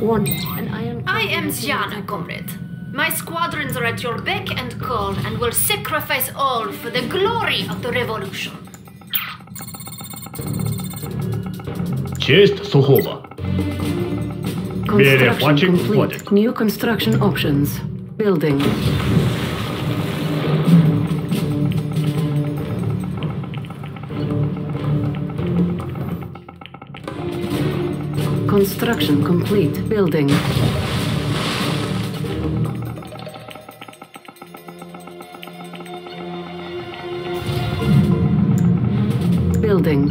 One. An iron. I am Zhana, comrade. My squadrons are at your beck and call and will sacrifice all for the glory of the revolution. Честь сухого. Construction complete. New construction options. Building. Construction complete. Building. Building.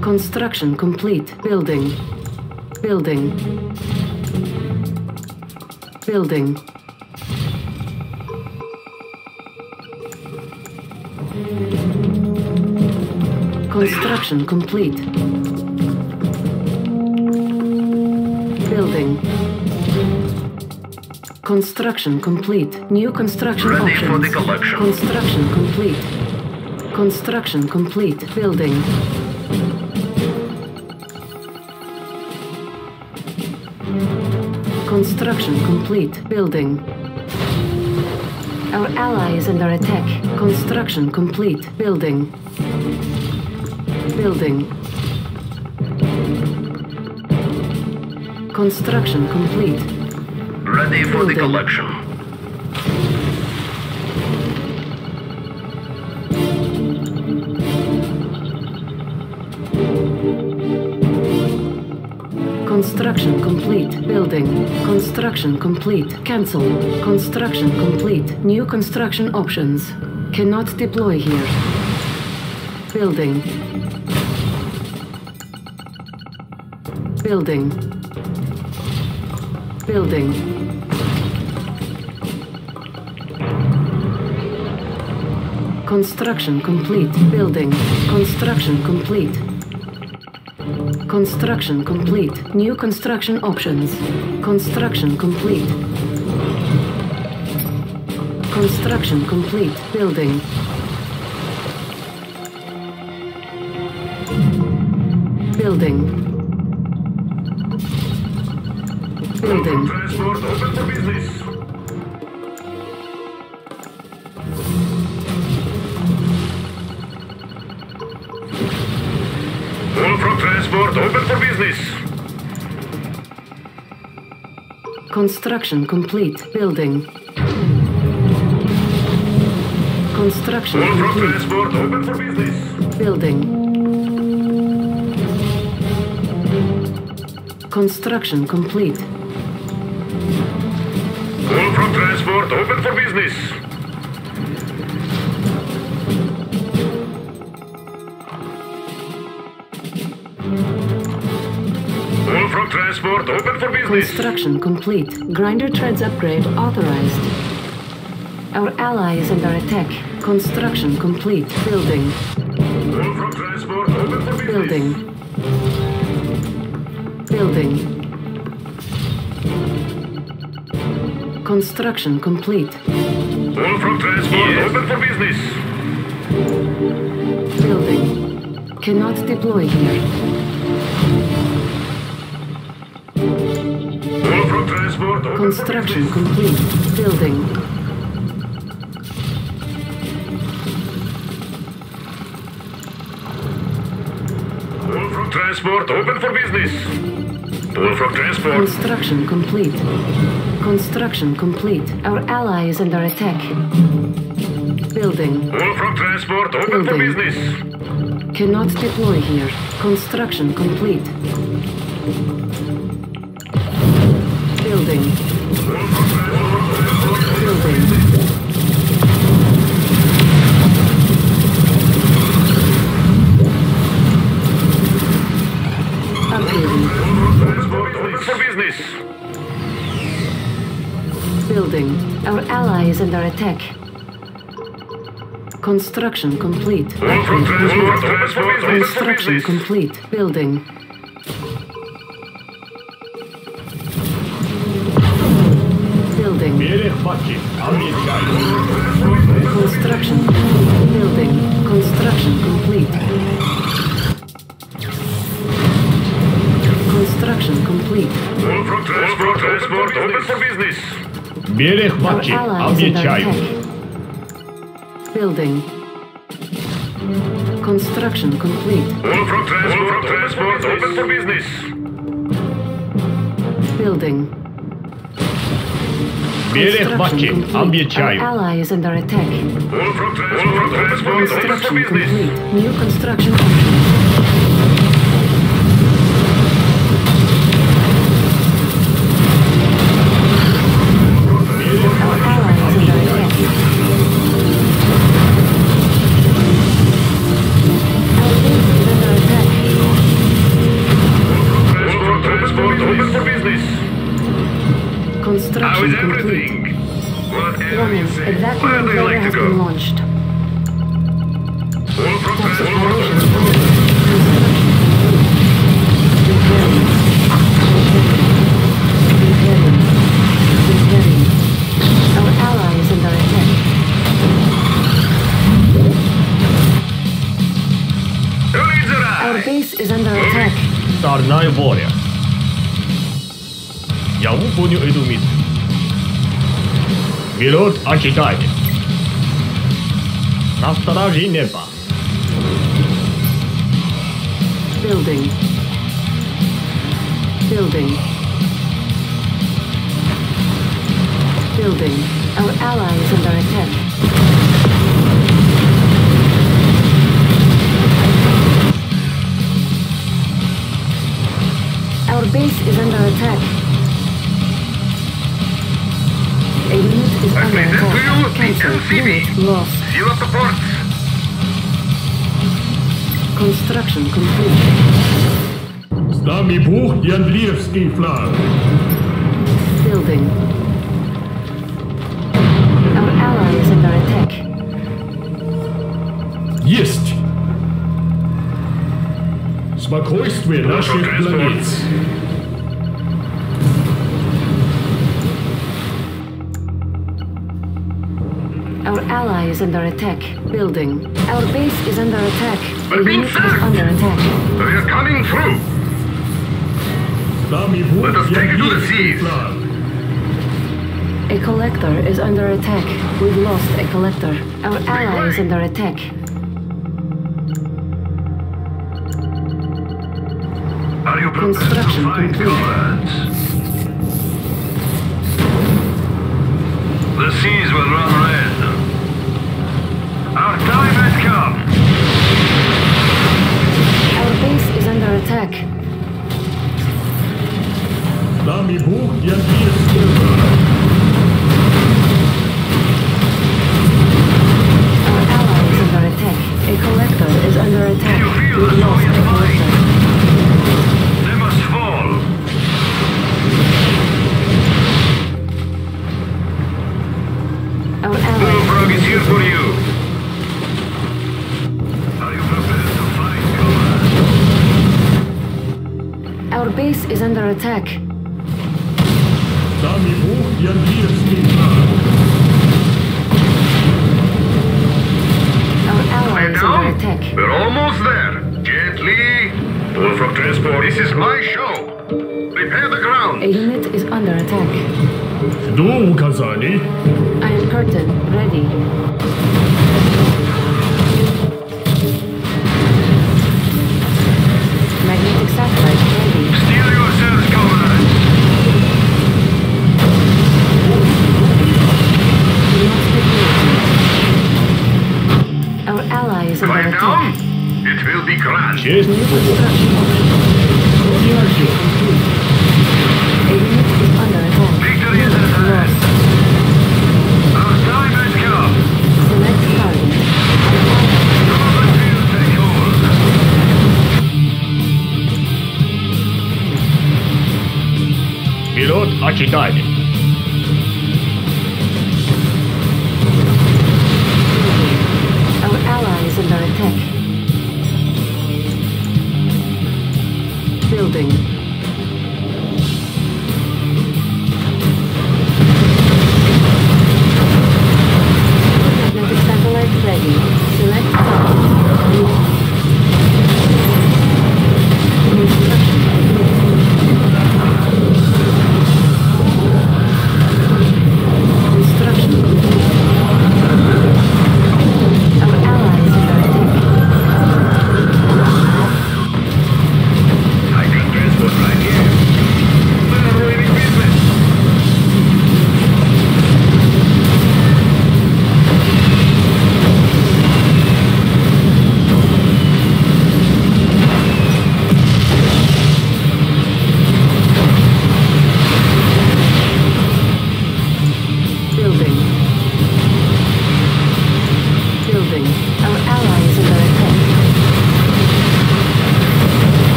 Construction complete. Building. Building. Building. Construction complete. Building. Construction complete. New construction Ready options. for the collection. Construction complete. Construction complete. Building. Construction complete. Building. Our ally is under attack. Construction complete. Building. Building. Construction complete. Ready for the collection. Construction complete. Building. Construction complete. Cancel. Construction complete. New construction options. Cannot deploy here. Building. Building. Building. Construction complete. Building. Construction complete. Construction complete. New construction options. Construction complete. Construction complete. Building. Building. Building. Transport open for business. Wolfram Transport open for business. Construction complete. Building. Construction Wolfram complete. Transport open for business. Building. Construction complete. Business. Wolfram Transport open for business. Construction complete. Grinder treads upgrade authorized. Our ally is under attack. Construction complete. Building. Wolfram Transport open for business. Building. Building. Construction complete. Open for business. Building. Cannot deploy here. Wolfram Transport open Construction complete. Building. Wolfram Transport open for business. Wolfram Transport. Construction complete. Construction complete. Our ally is under attack. Building. Wolfram Transport open for Building. business. Cannot deploy here. Construction complete. Building. Building. Upgrading. Transport open for business. Building. Our ally is under attack. Construction complete. Wolfram Upgrade. Transport open for business. Construction complete. Building. Building. Перехватчик. Отмечаю. Construction. Building. Construction complete. Construction complete. All from transport, transport, open for business. Берег Our Баки, ally building. Construction complete. All from transport, all transport, open for business. Building. Construction complete. Our under attack. All transport, all transport, open for business. Complete. New construction. she died. straży nieba. Building. Building. Building. Our allies under attack. Our base is under attack. To you the. LCV. Lost. Construction complete. С нами Бог и Андреевский флаг. Building. Our ally is under attack. Есть! Спокойствие наших transport. границ. Our ally is under attack. Building. Our base is under attack. We're being sacked! Under attack. They're coming through! Let us take it to the seas! A collector is under attack. We've lost a collector. Our ally is under attack. Are you Construction complete. The seas will run red. Our base is under attack. Our ally is under attack. A collector is under attack. We lost a collector. They must fall. Our ally. Bullfrog is here for you. base is under attack. Our ally is under attack. We're almost there. Gently. Pull from transport. This is my show. Prepare the ground. A unit is under attack. Do, Kazani. I am curtain. Ready. is under Quiet down. attack. It will be grand. Честь New Богу. construction options. A unit is under attack. Victory is Unit at hand. lost. Our time has come. Select target. Northern field take hold. Вперед, ожидайте.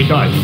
Pilot, accidente.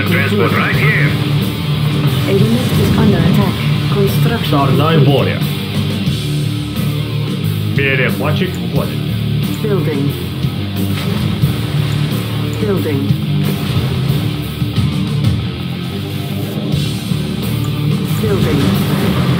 Transport right here. A unit is under attack. Construction. Czarnai Warrior. Перехватчик вводит. Building. Building. Building.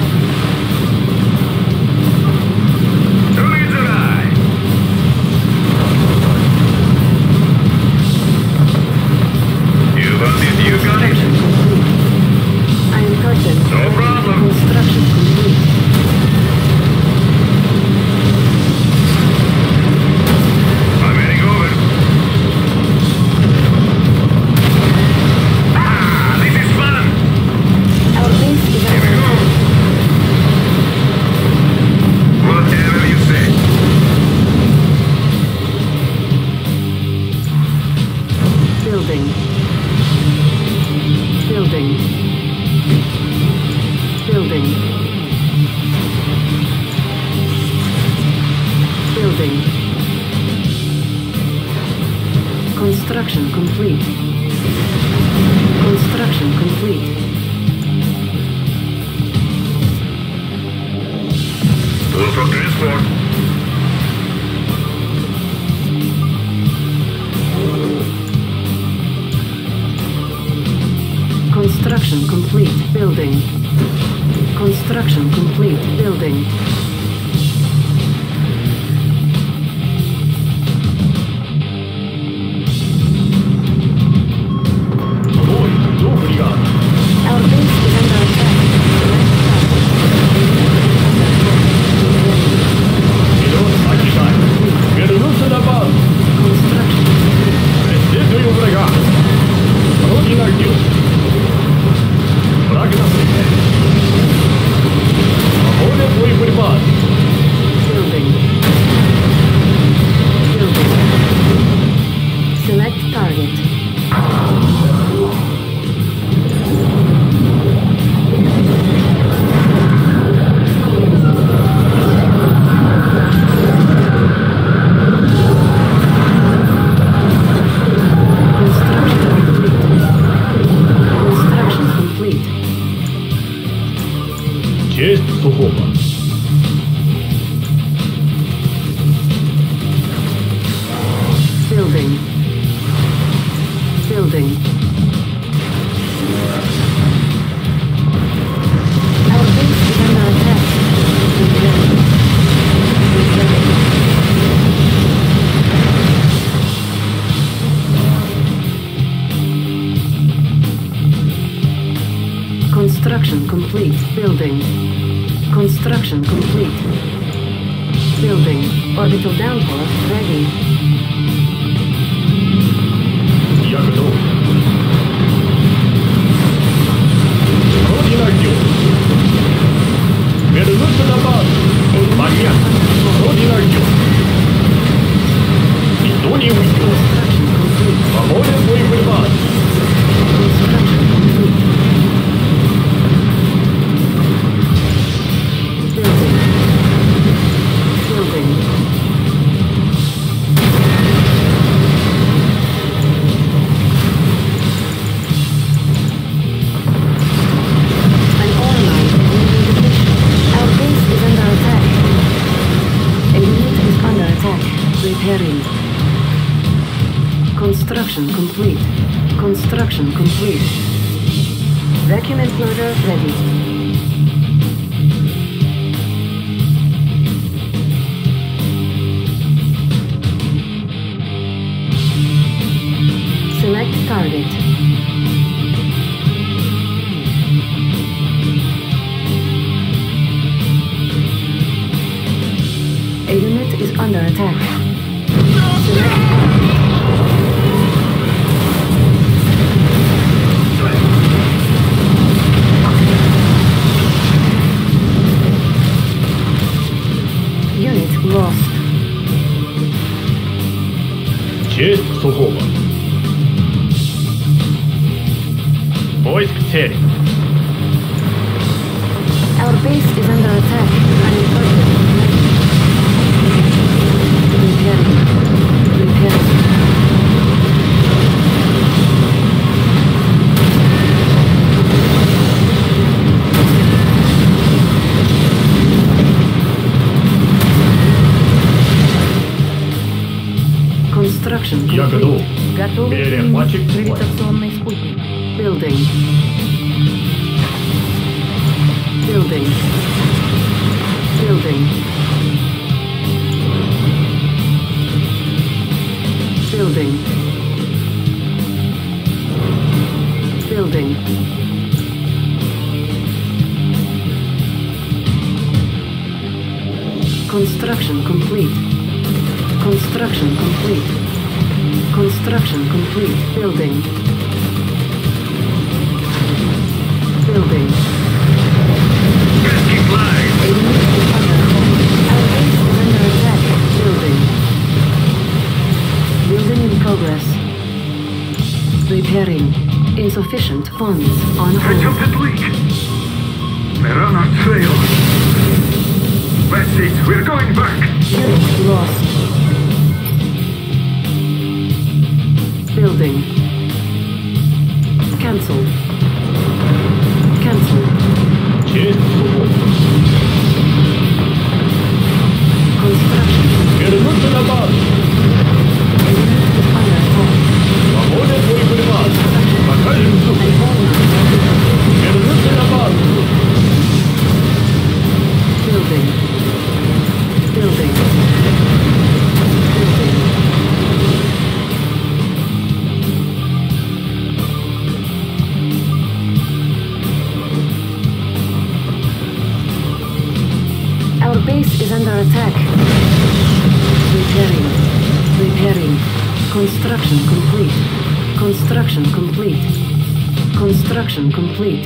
Construction complete. Construction complete.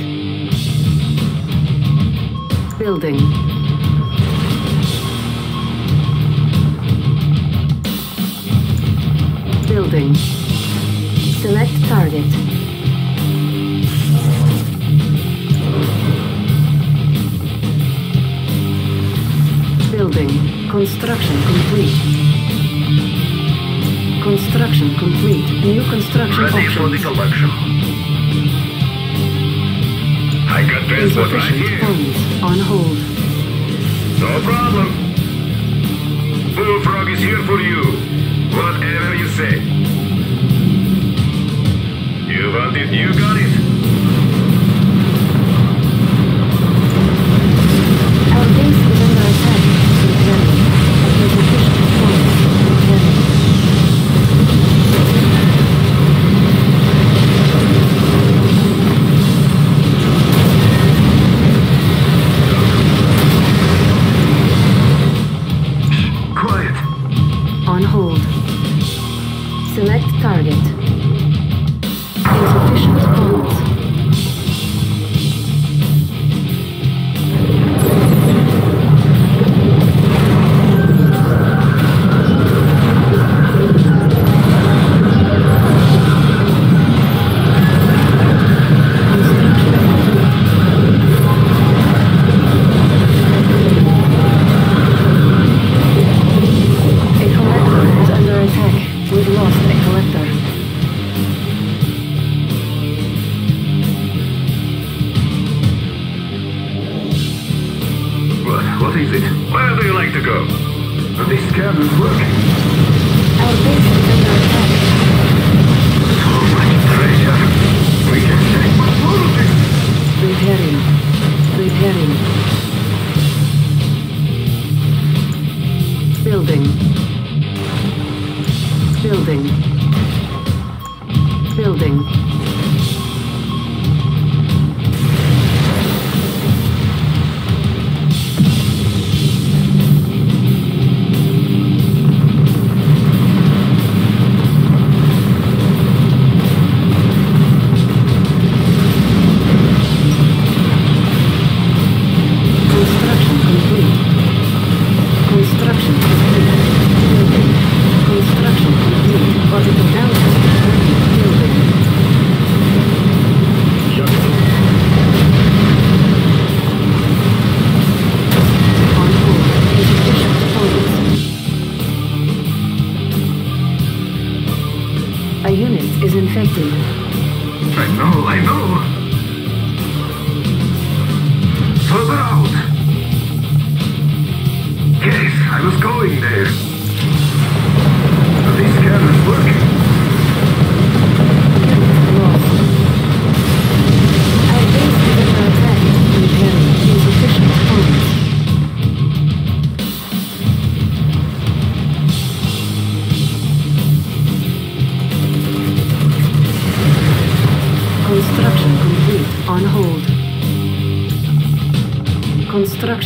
Building. Building. Select target. Building. Construction complete complete. New construction Ready options. for the collection. I got transport right here. Phones on hold. No problem. Bullfrog is here for you. Whatever you say. You want it, you got it.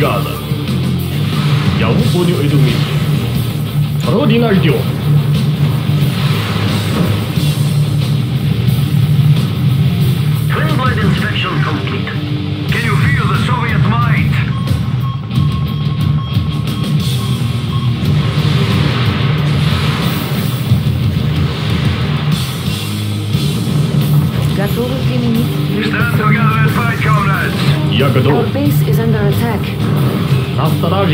brigada. Ja, Unido Edumit. Rodina Idiot.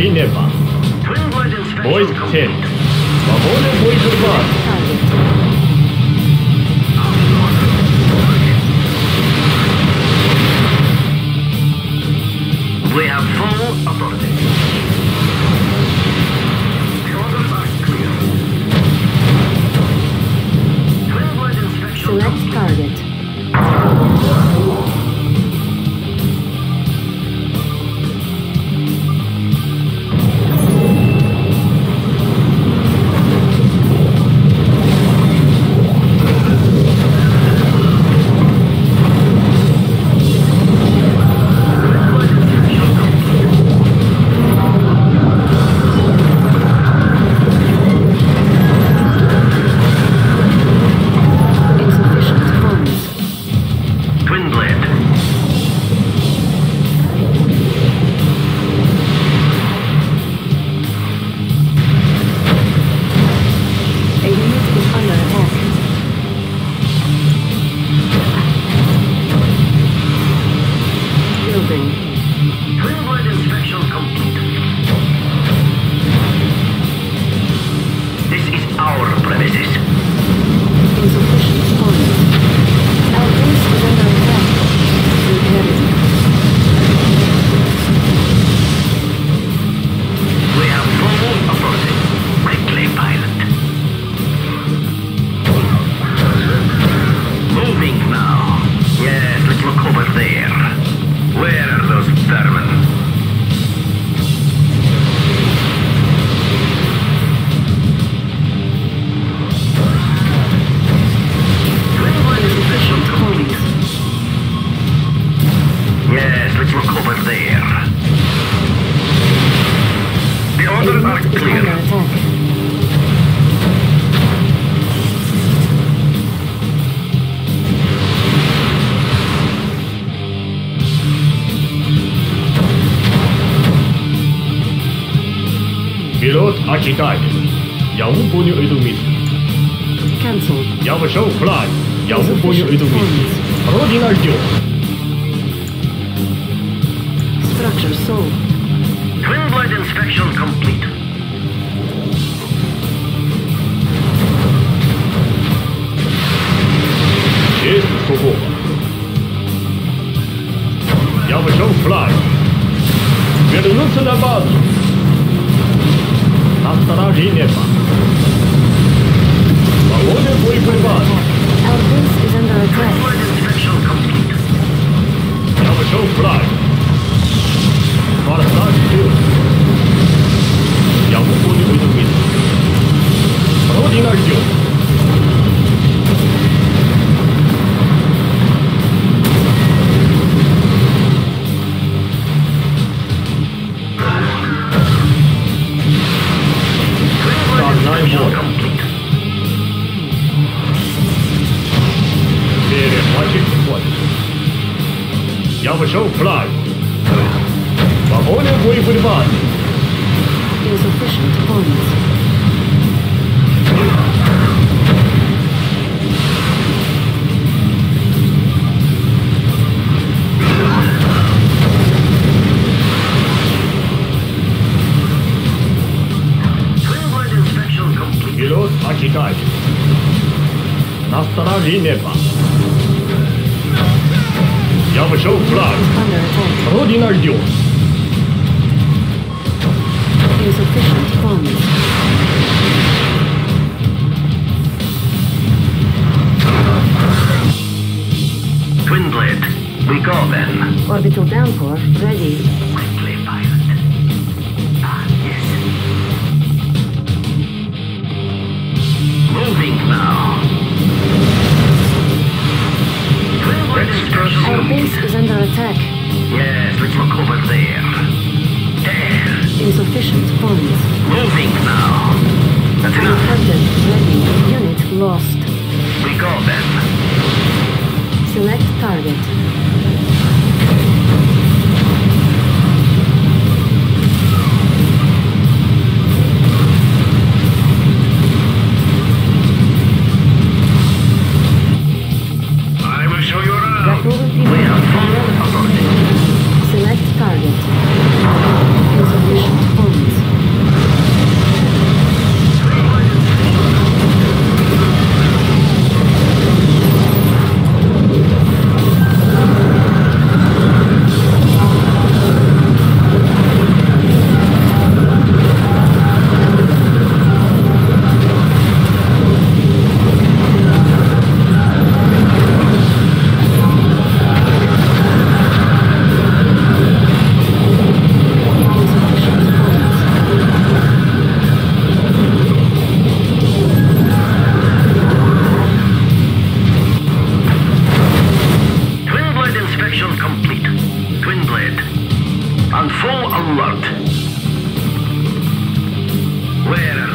Remember, void 10. Avoid void bar. Party Guide， 영웅보뉴의동민 Cancel. 영화 Show Fly， 영웅보뉴의동민 Original Joe.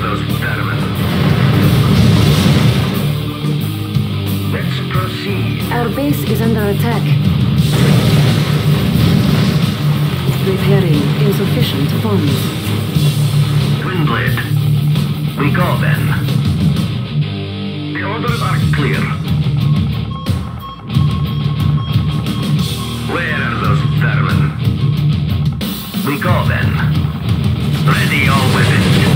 those experiments. Let's proceed. Our base is under attack. Repairing insufficient funds. Twinblade. Recall them. The orders are clear. Where are those vermin? We Recall them. Ready all weapons.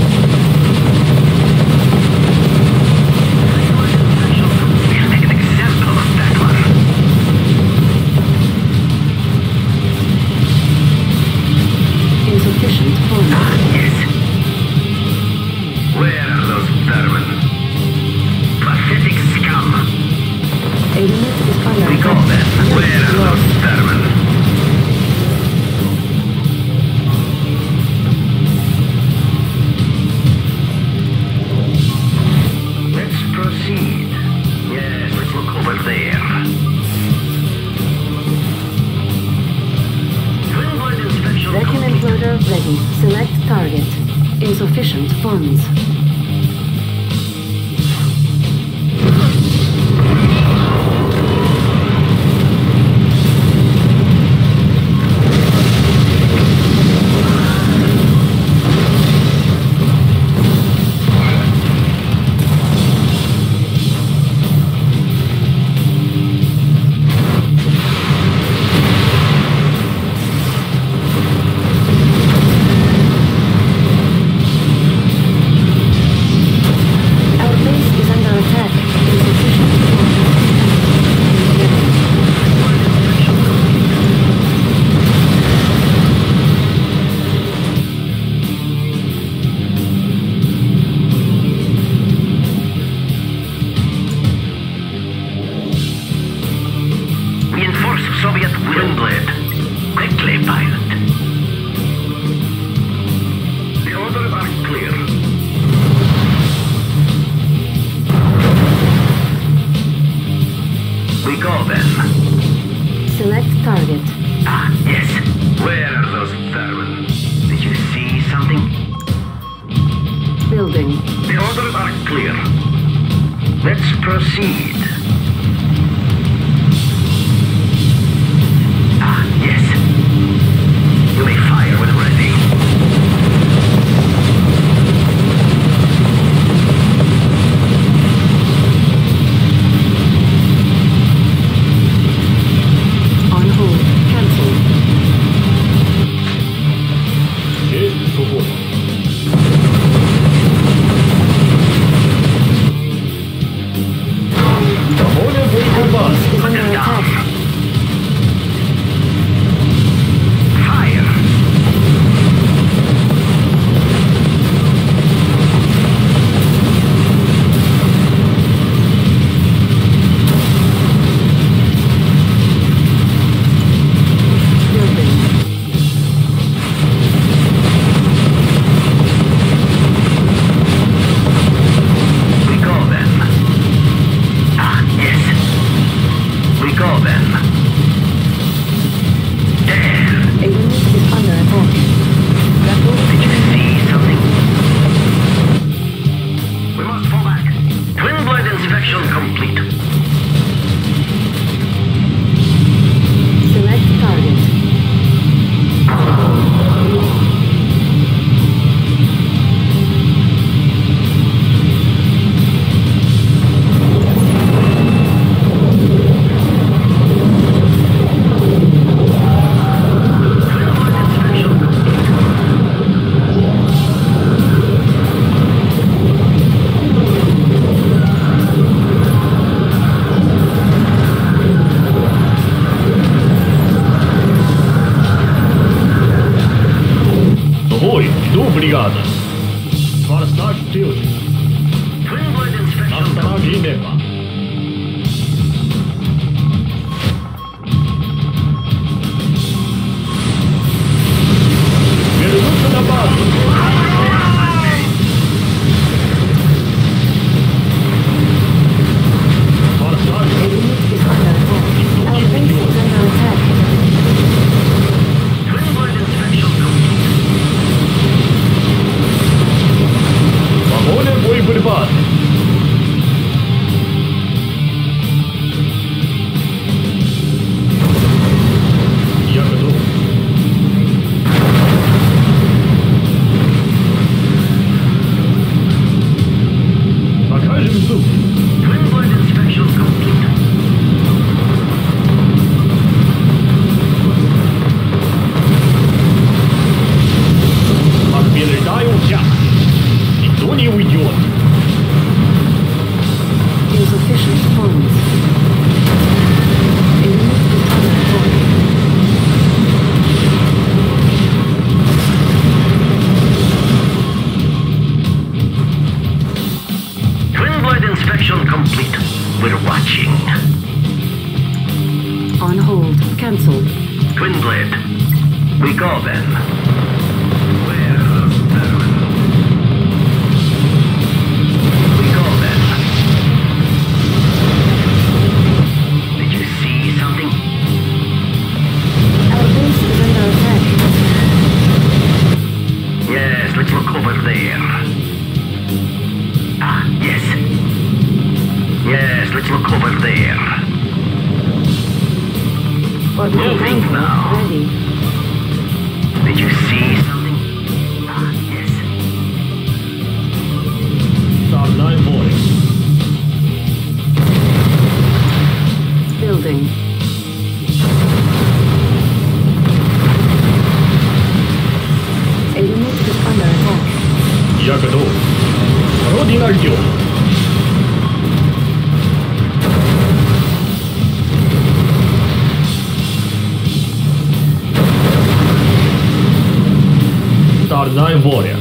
Парная воля.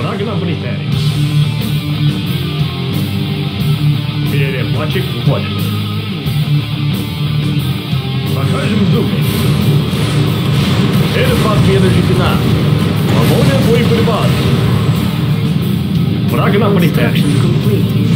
Фрагноблитер. Перехватчик входит. Покажем зубы. Цель партии защитена. Воля боеприпас. Фрагноблитер. Фрагноблитер.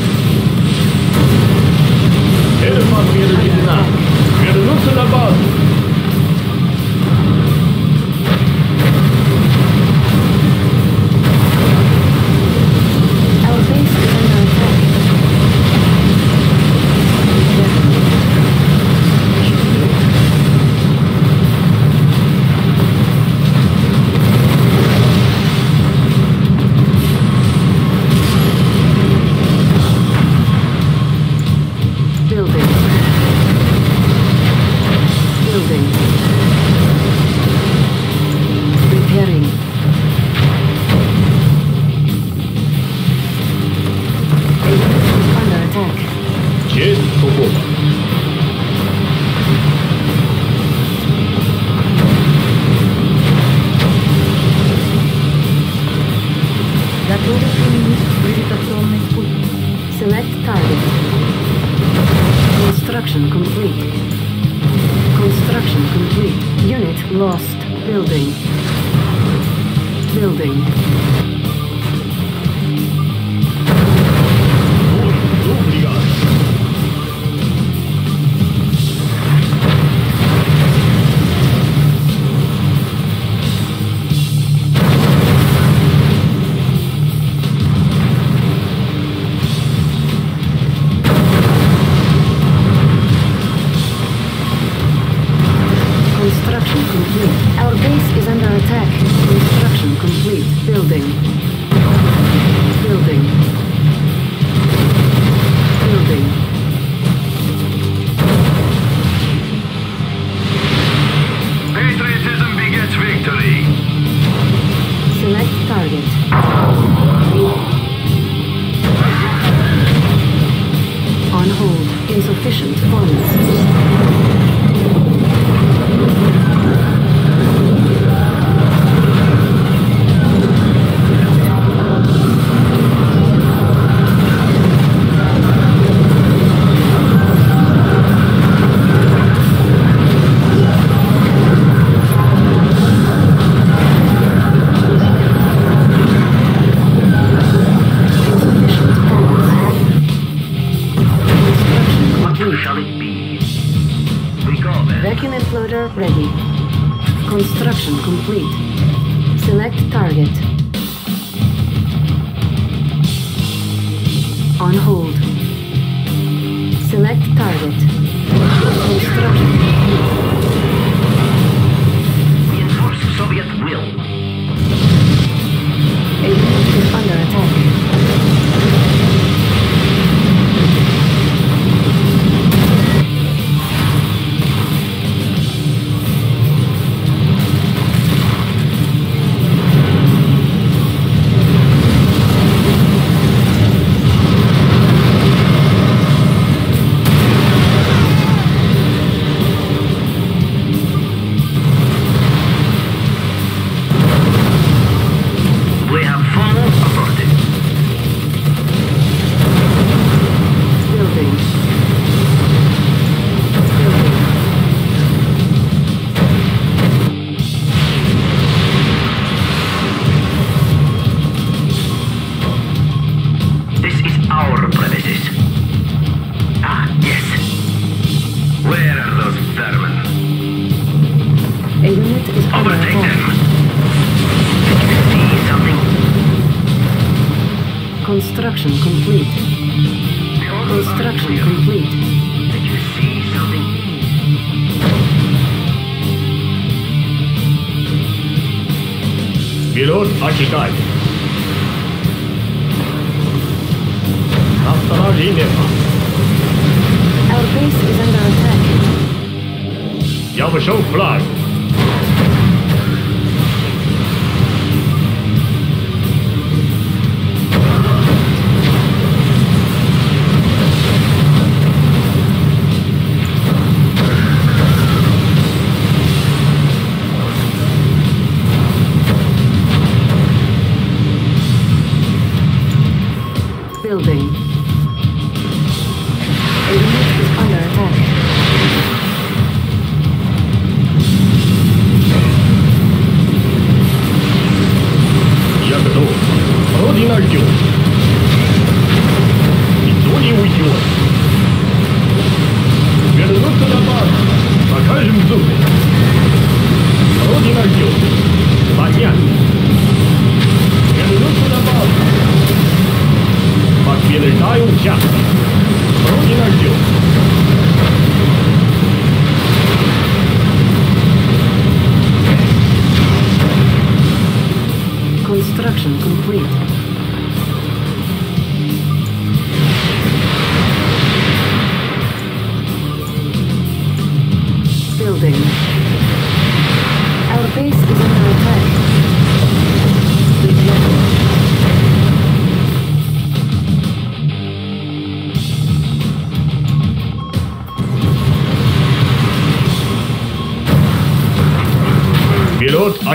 55.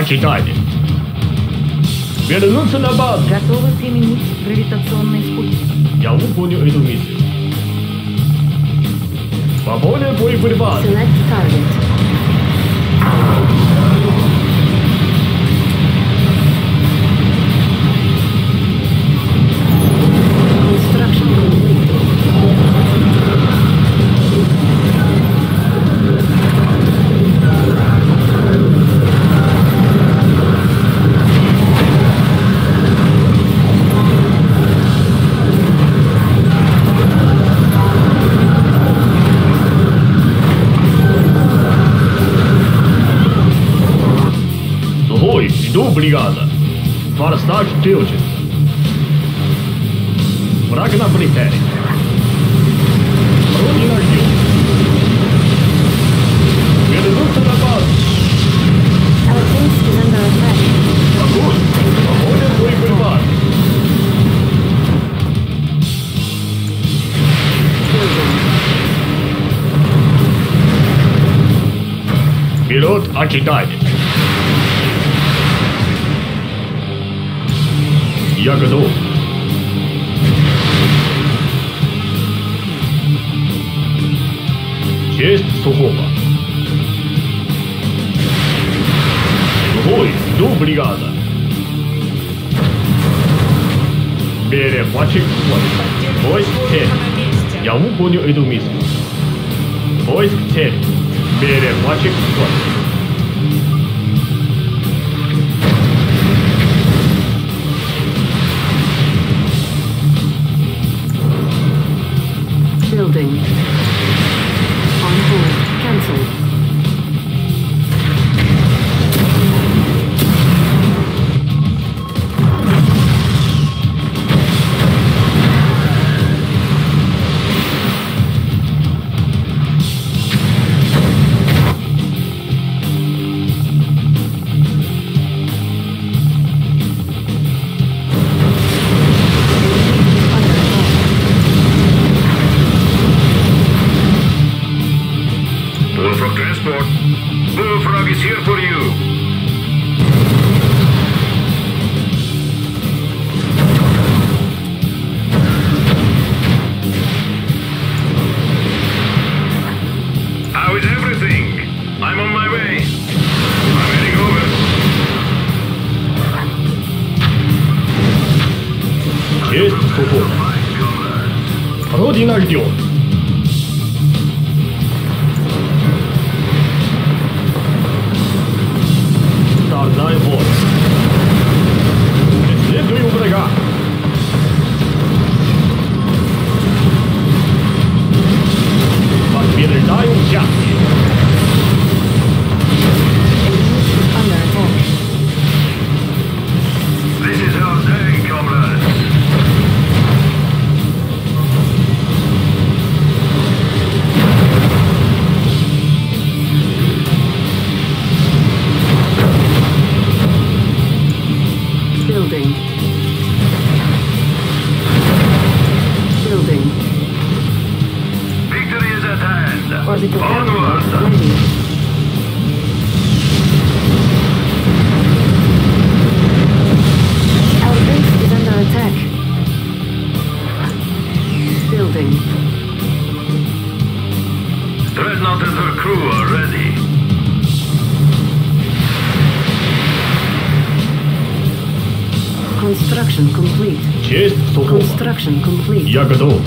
Ожидание. Вернуться на базу. Готовы применить гравитационный спутник. Я выполню эту миссию. Сухой, иду, бригада. Форсаж включен. Враг на прицеле. Родина ждет. Вернуться на базу. Our base is under attack. Огонь. Свободный боеприпас. Вперед ожидание. Я готов. Честь сухого. Сухой, иду, бригада. Перехватчик свой. Поиск цели. Я выполню эту миссию. Поиск цели. Перехватчик свой. Construction complete. Я готов.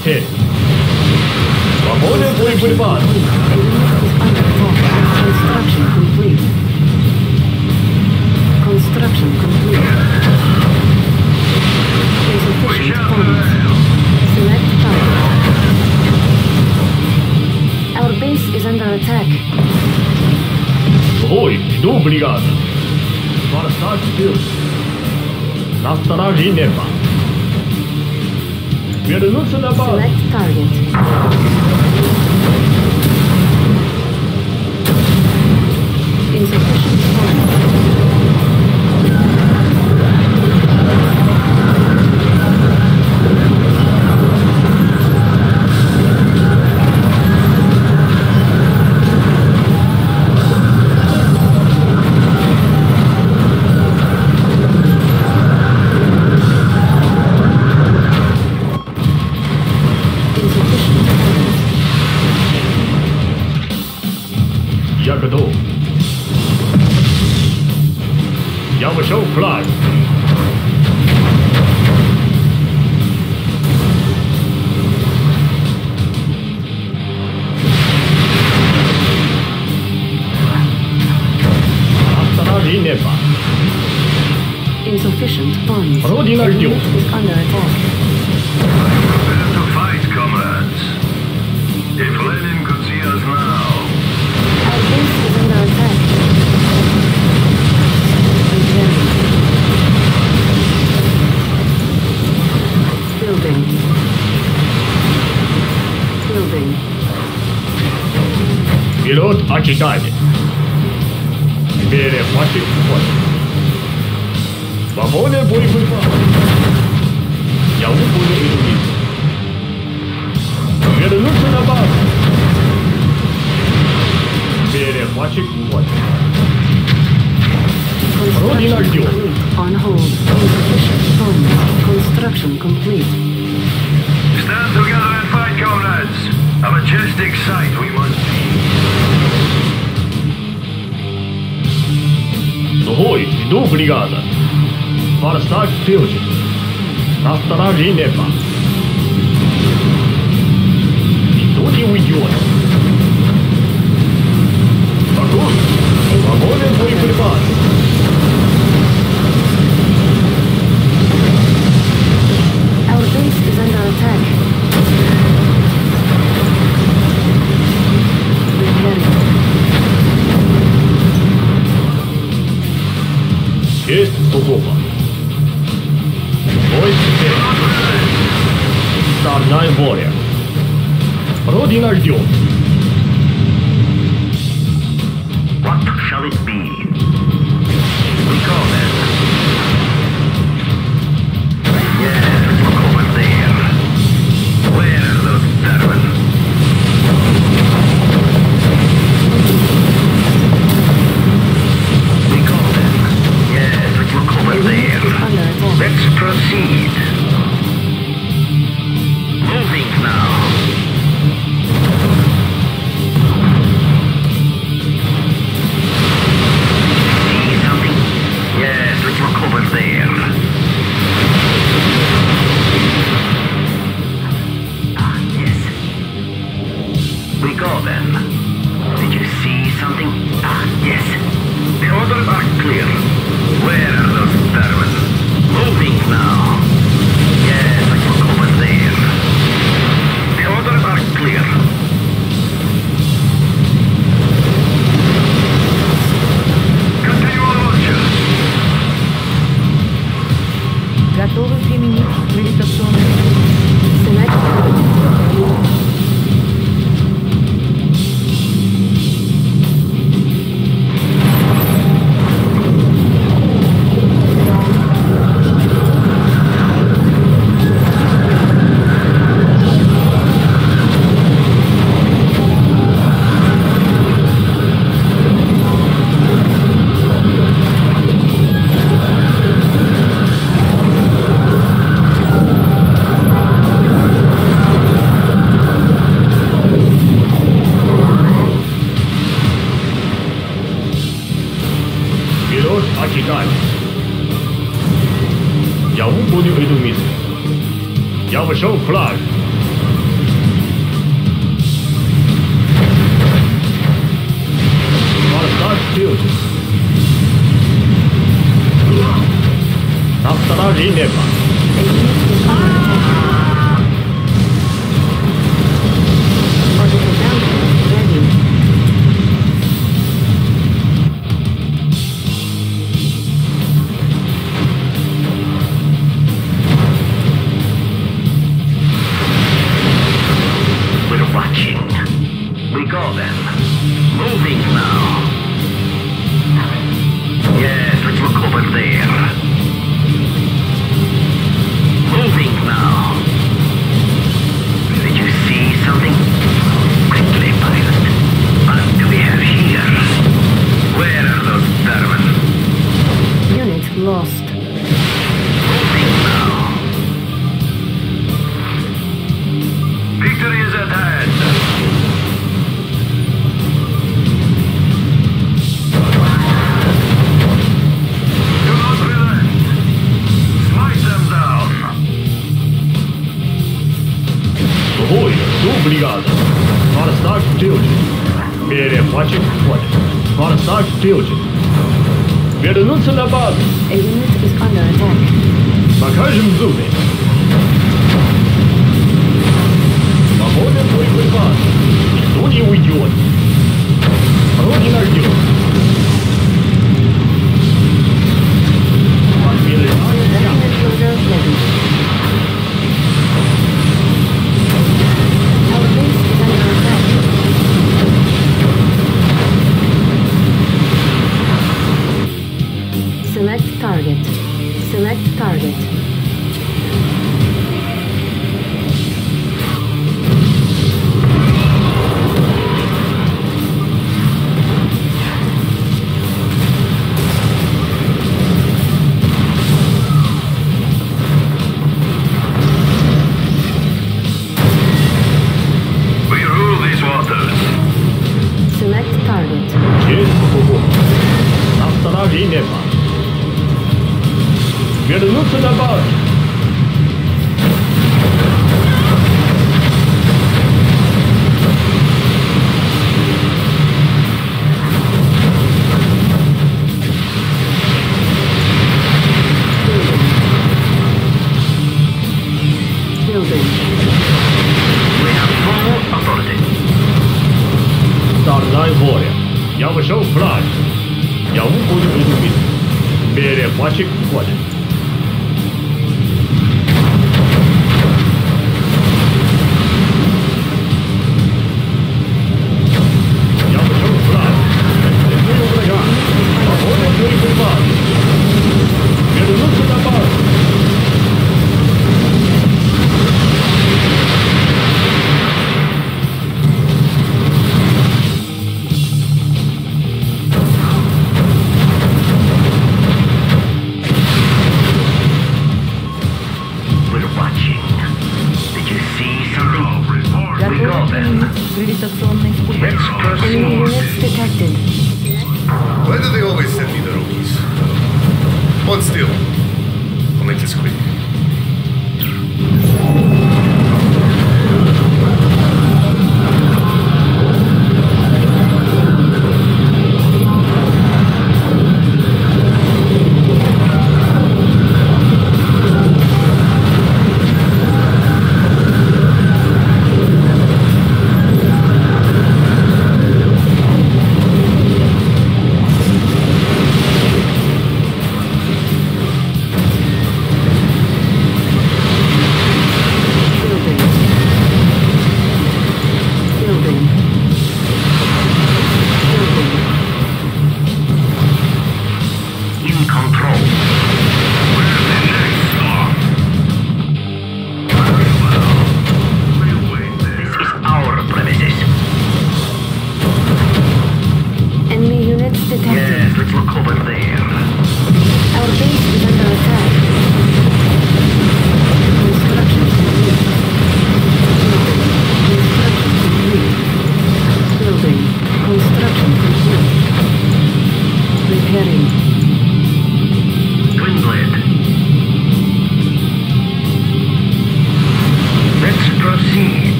hit. Opponent will respond. Construction complete. Construction complete. Insufficient funds. Select target. Our base is under attack. Oi, do obrigado. Para estar de Deus. Nastará Gineva. Select target. Insufficient time. Rocky Diamond. was so close.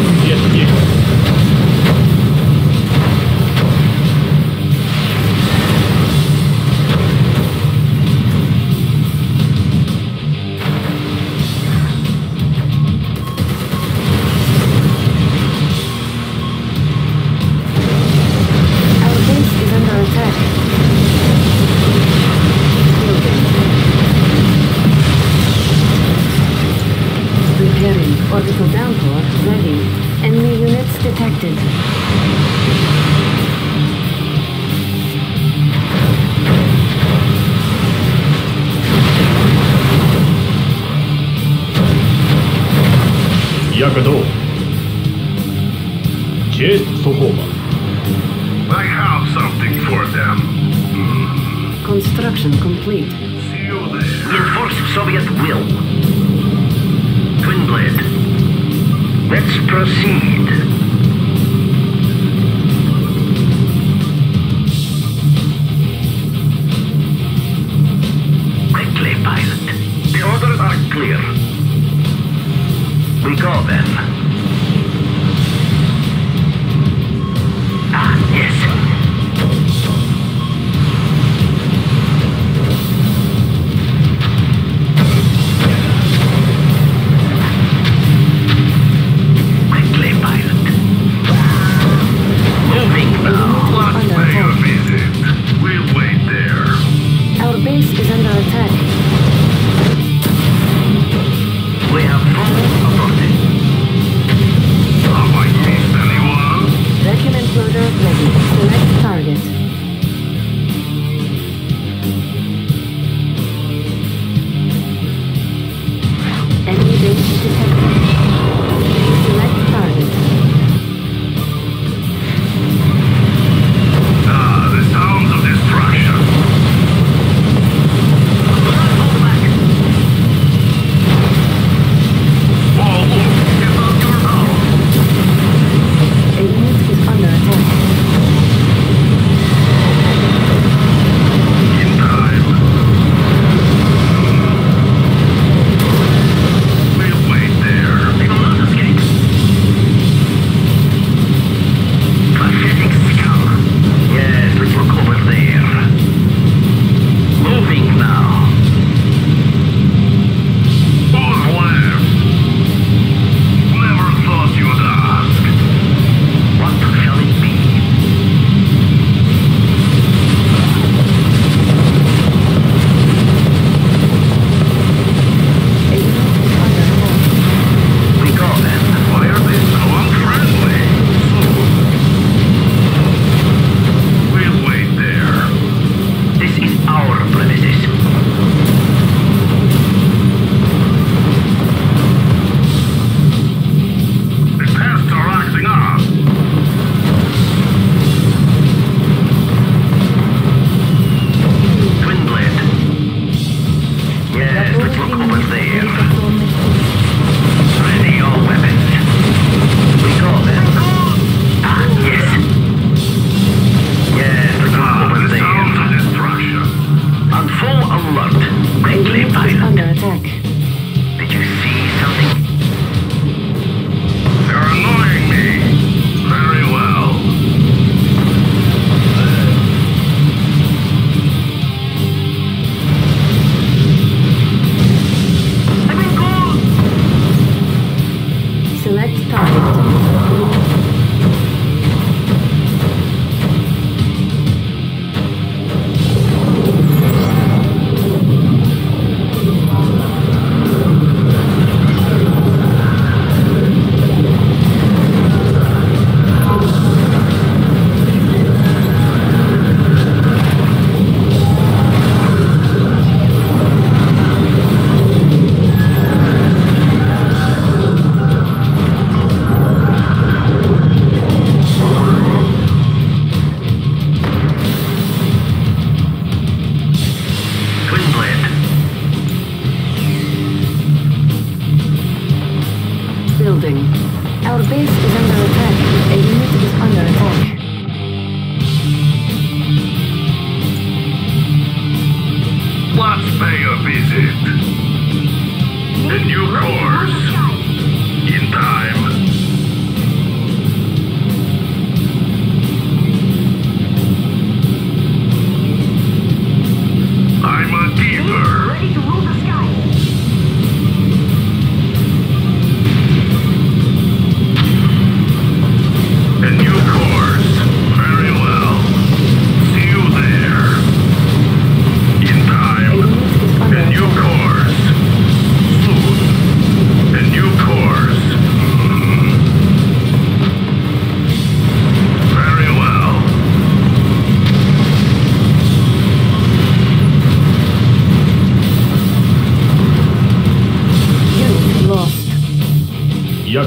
Yes, yes.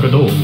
At all.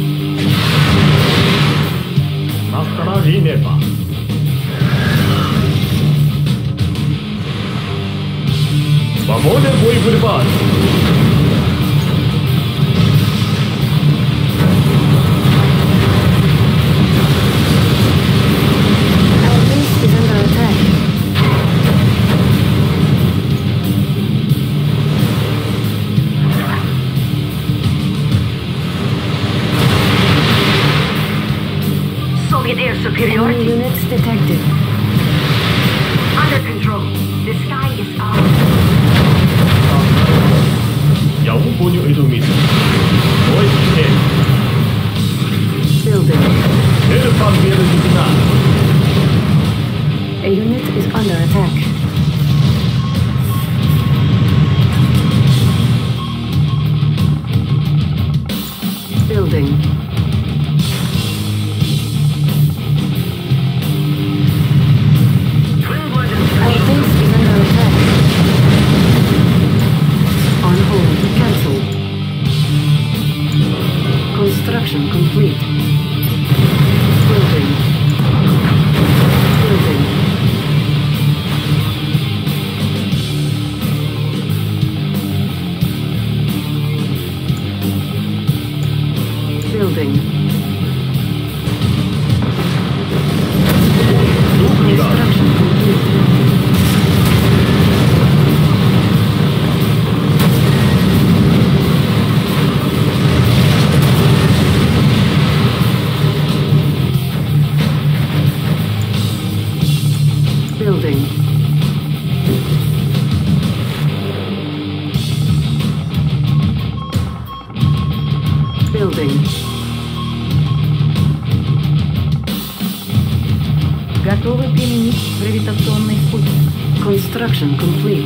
Complete.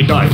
she died.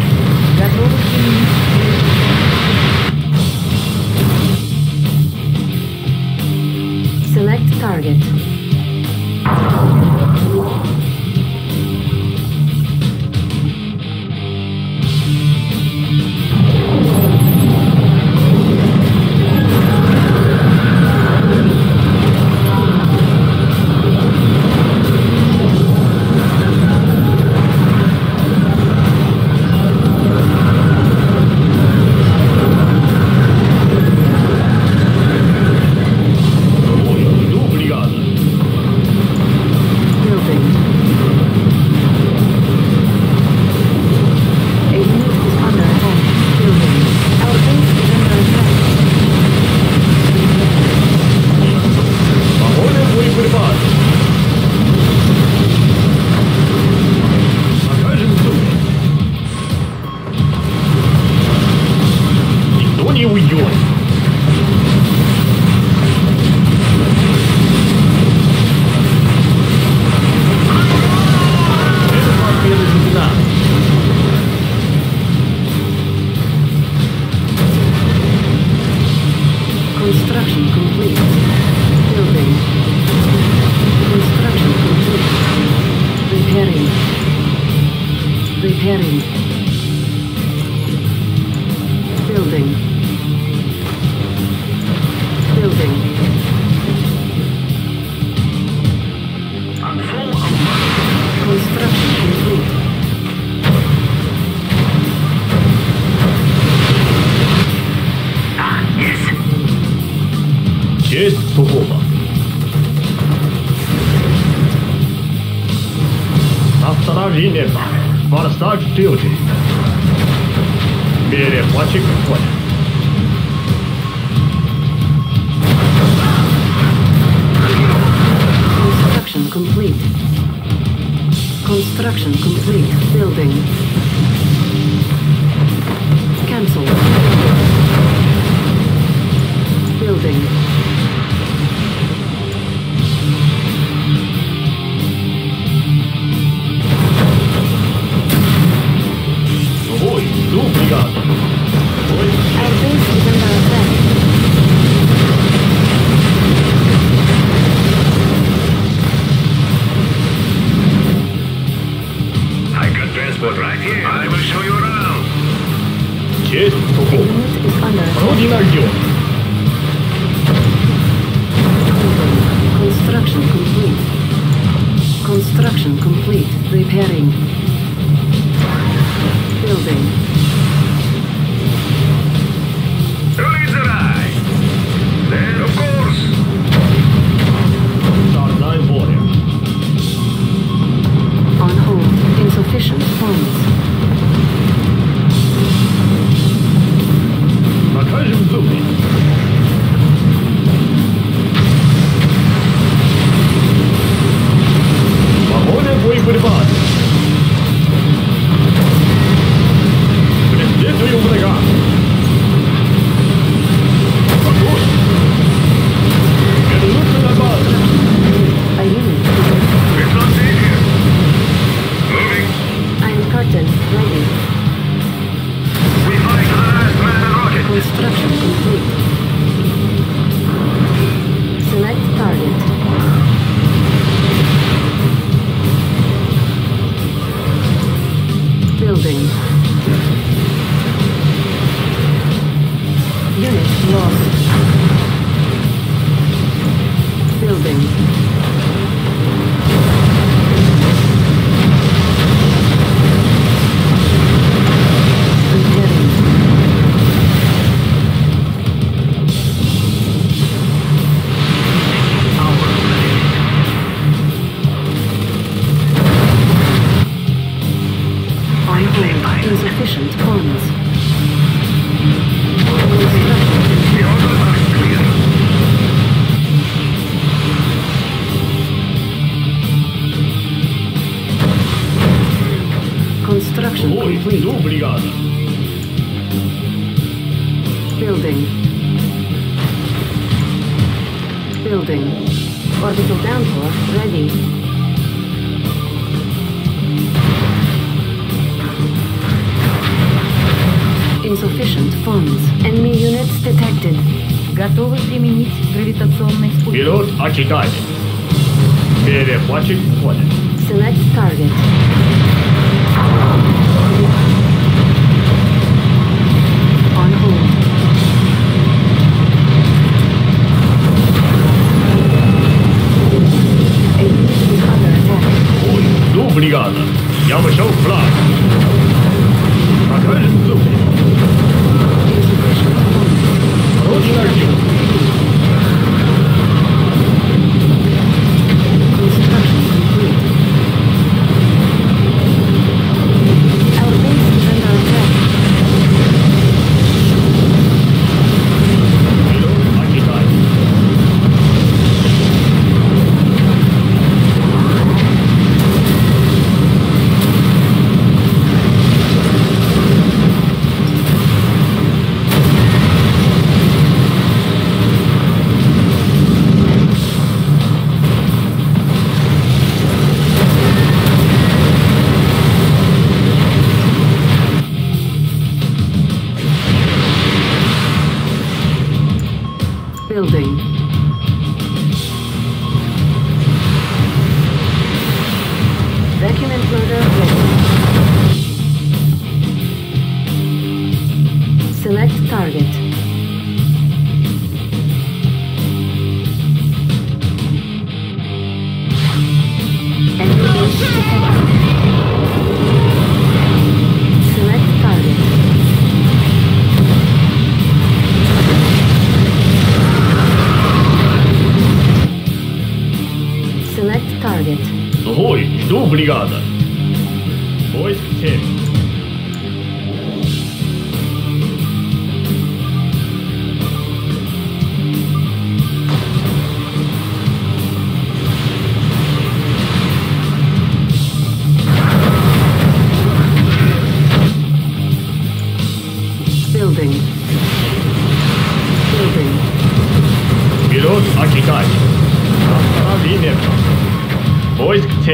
it, got it. Watch it.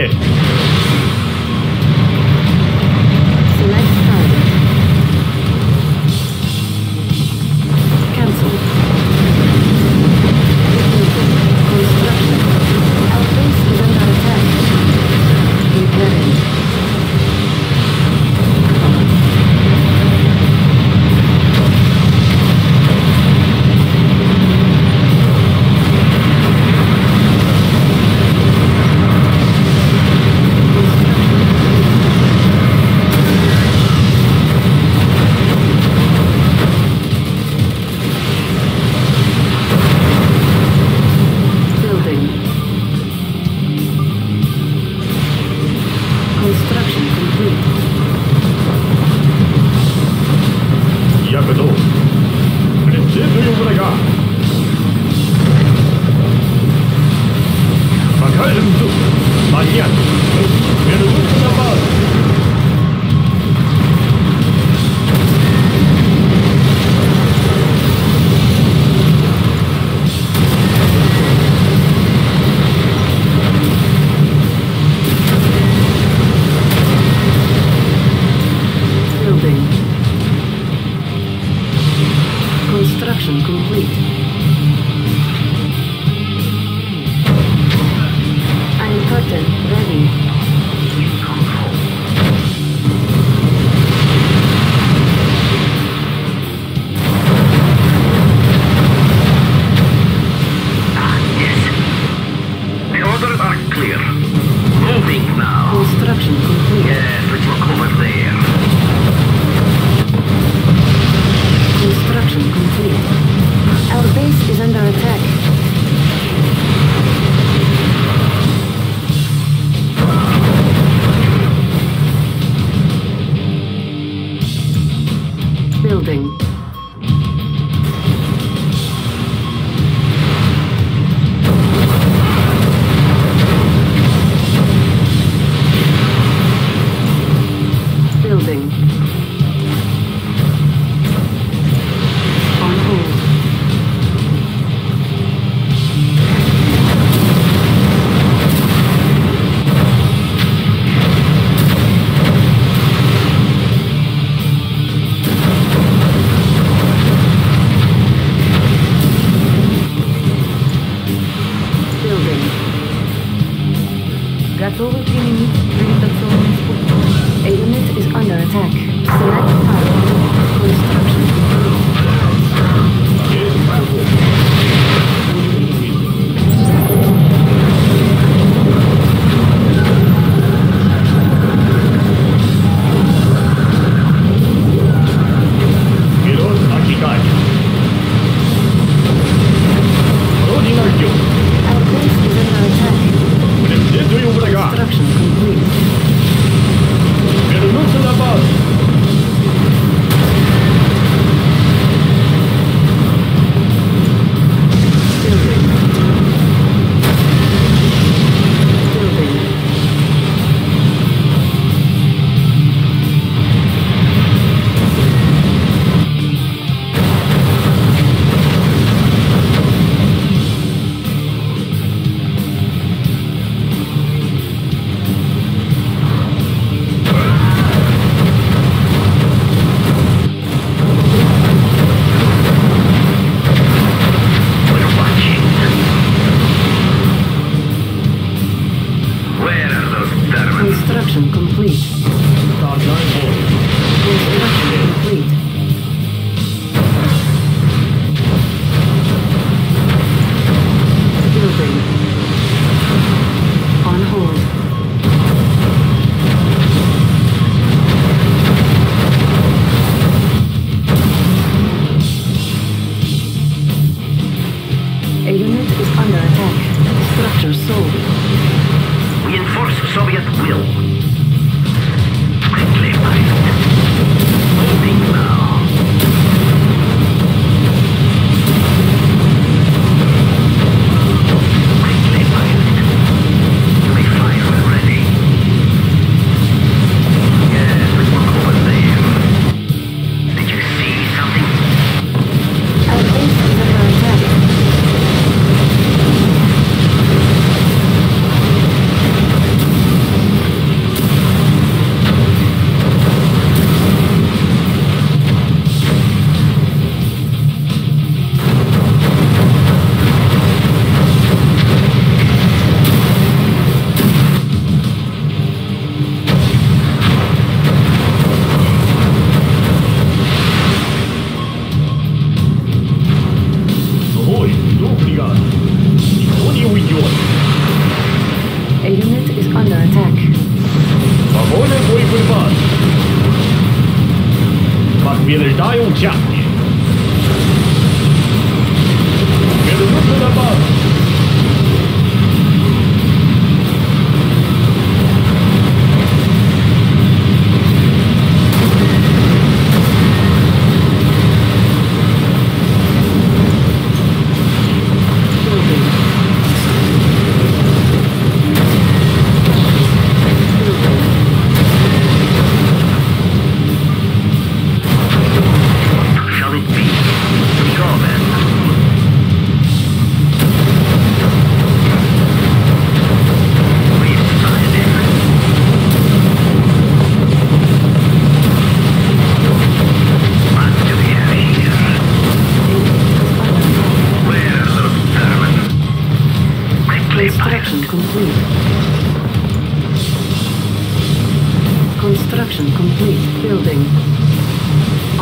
it.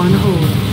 On hold.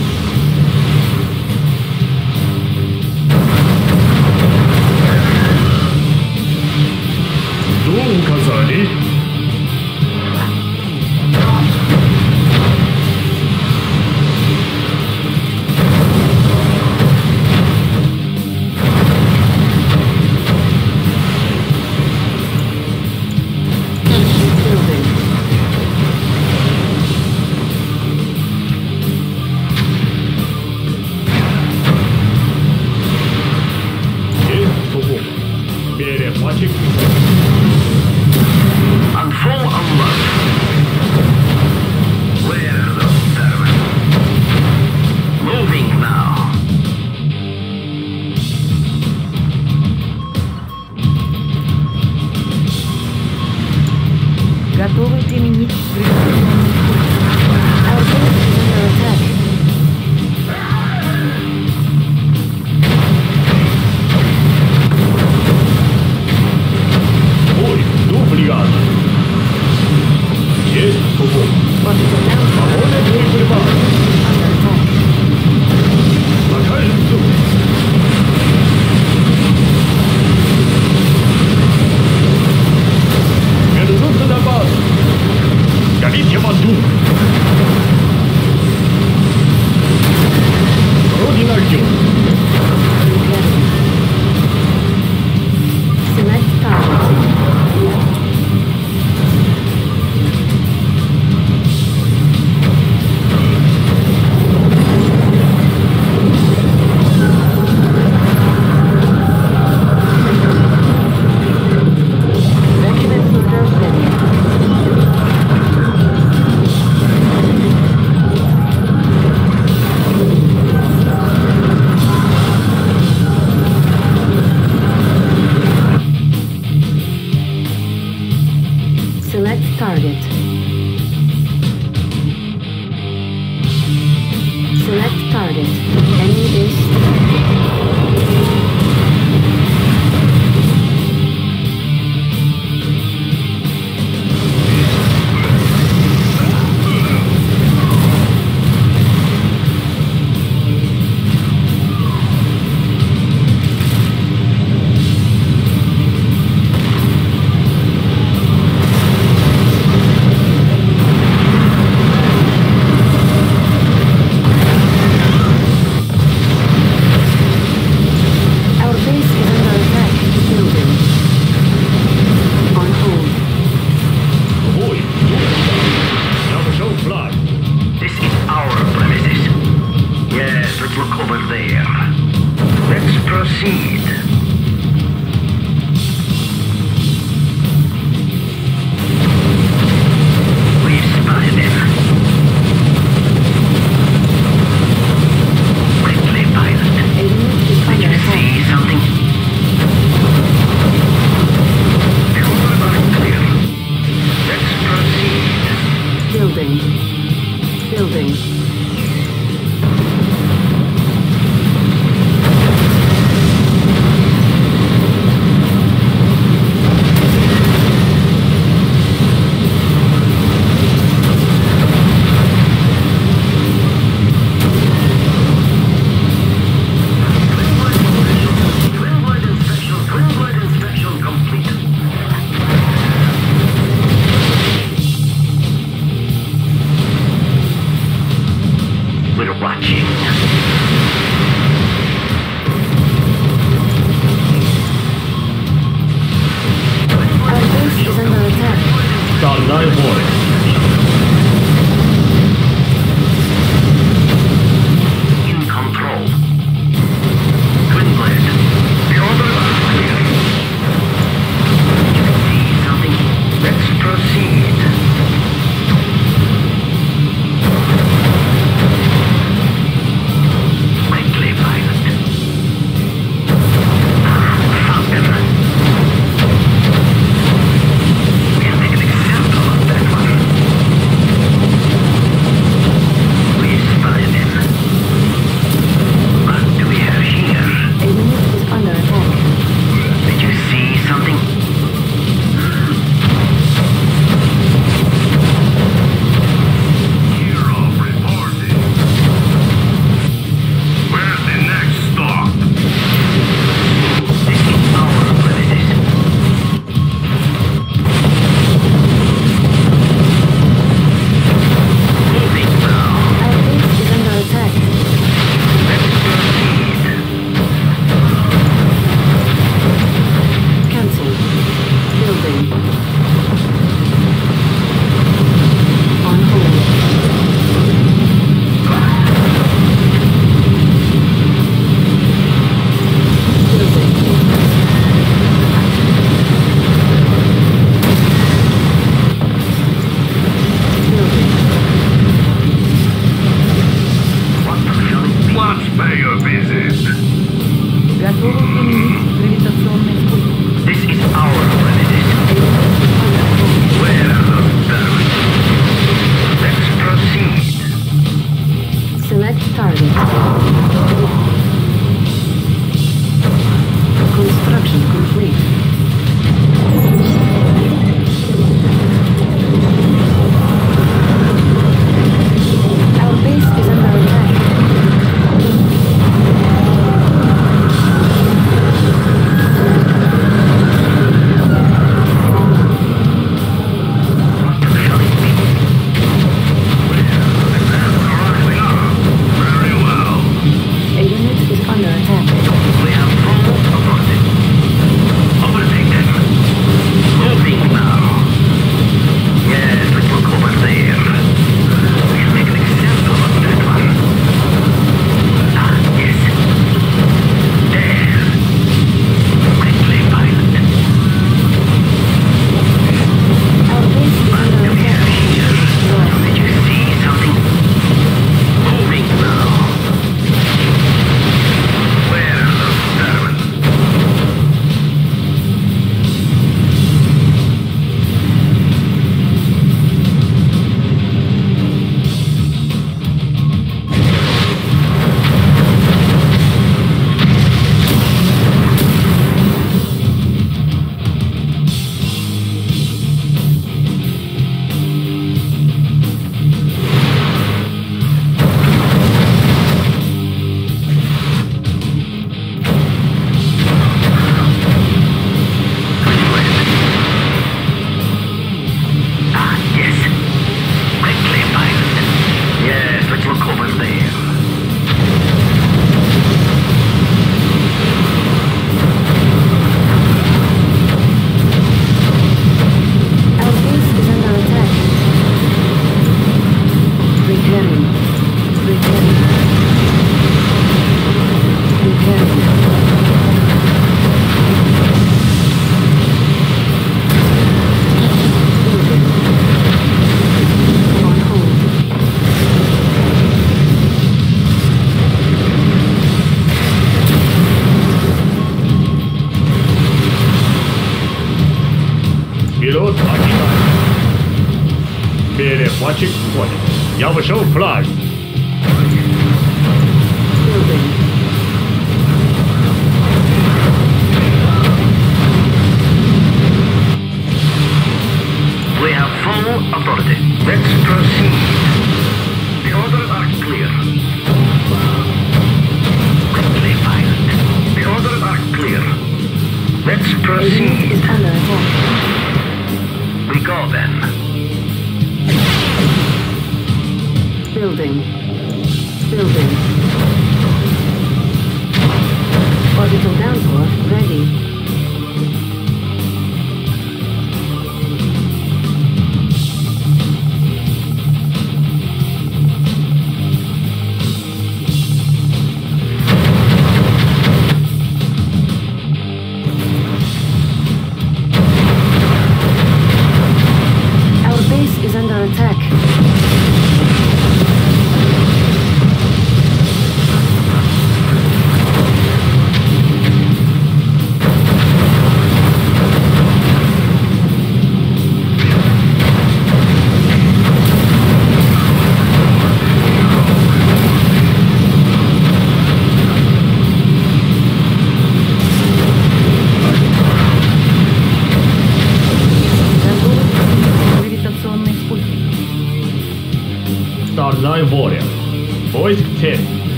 of show, Flo.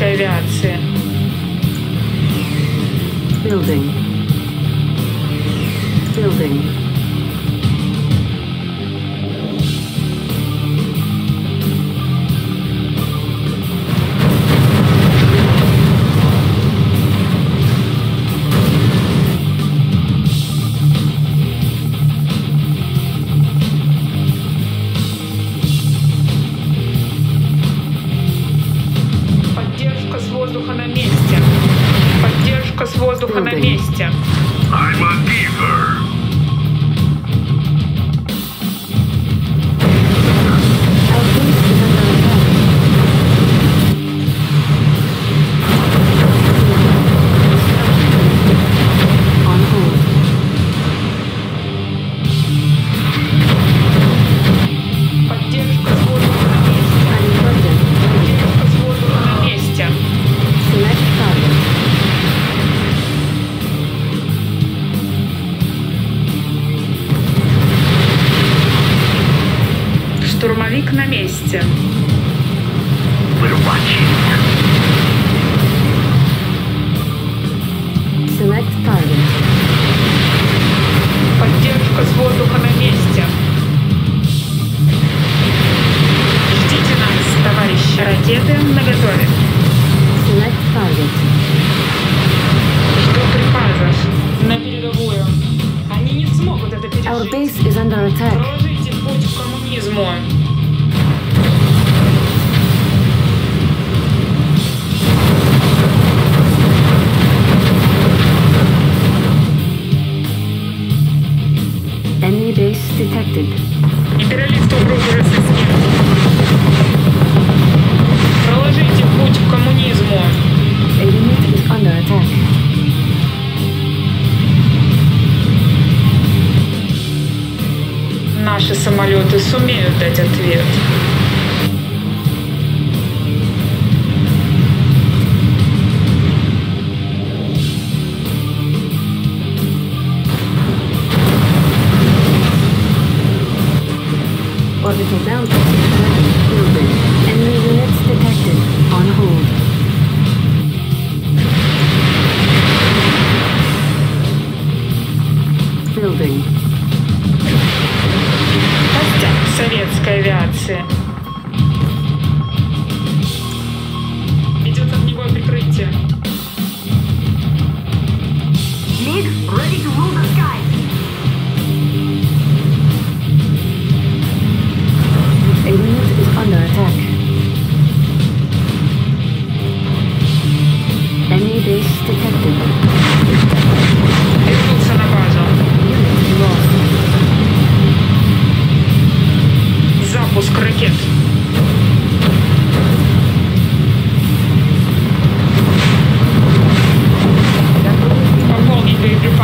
Yeah.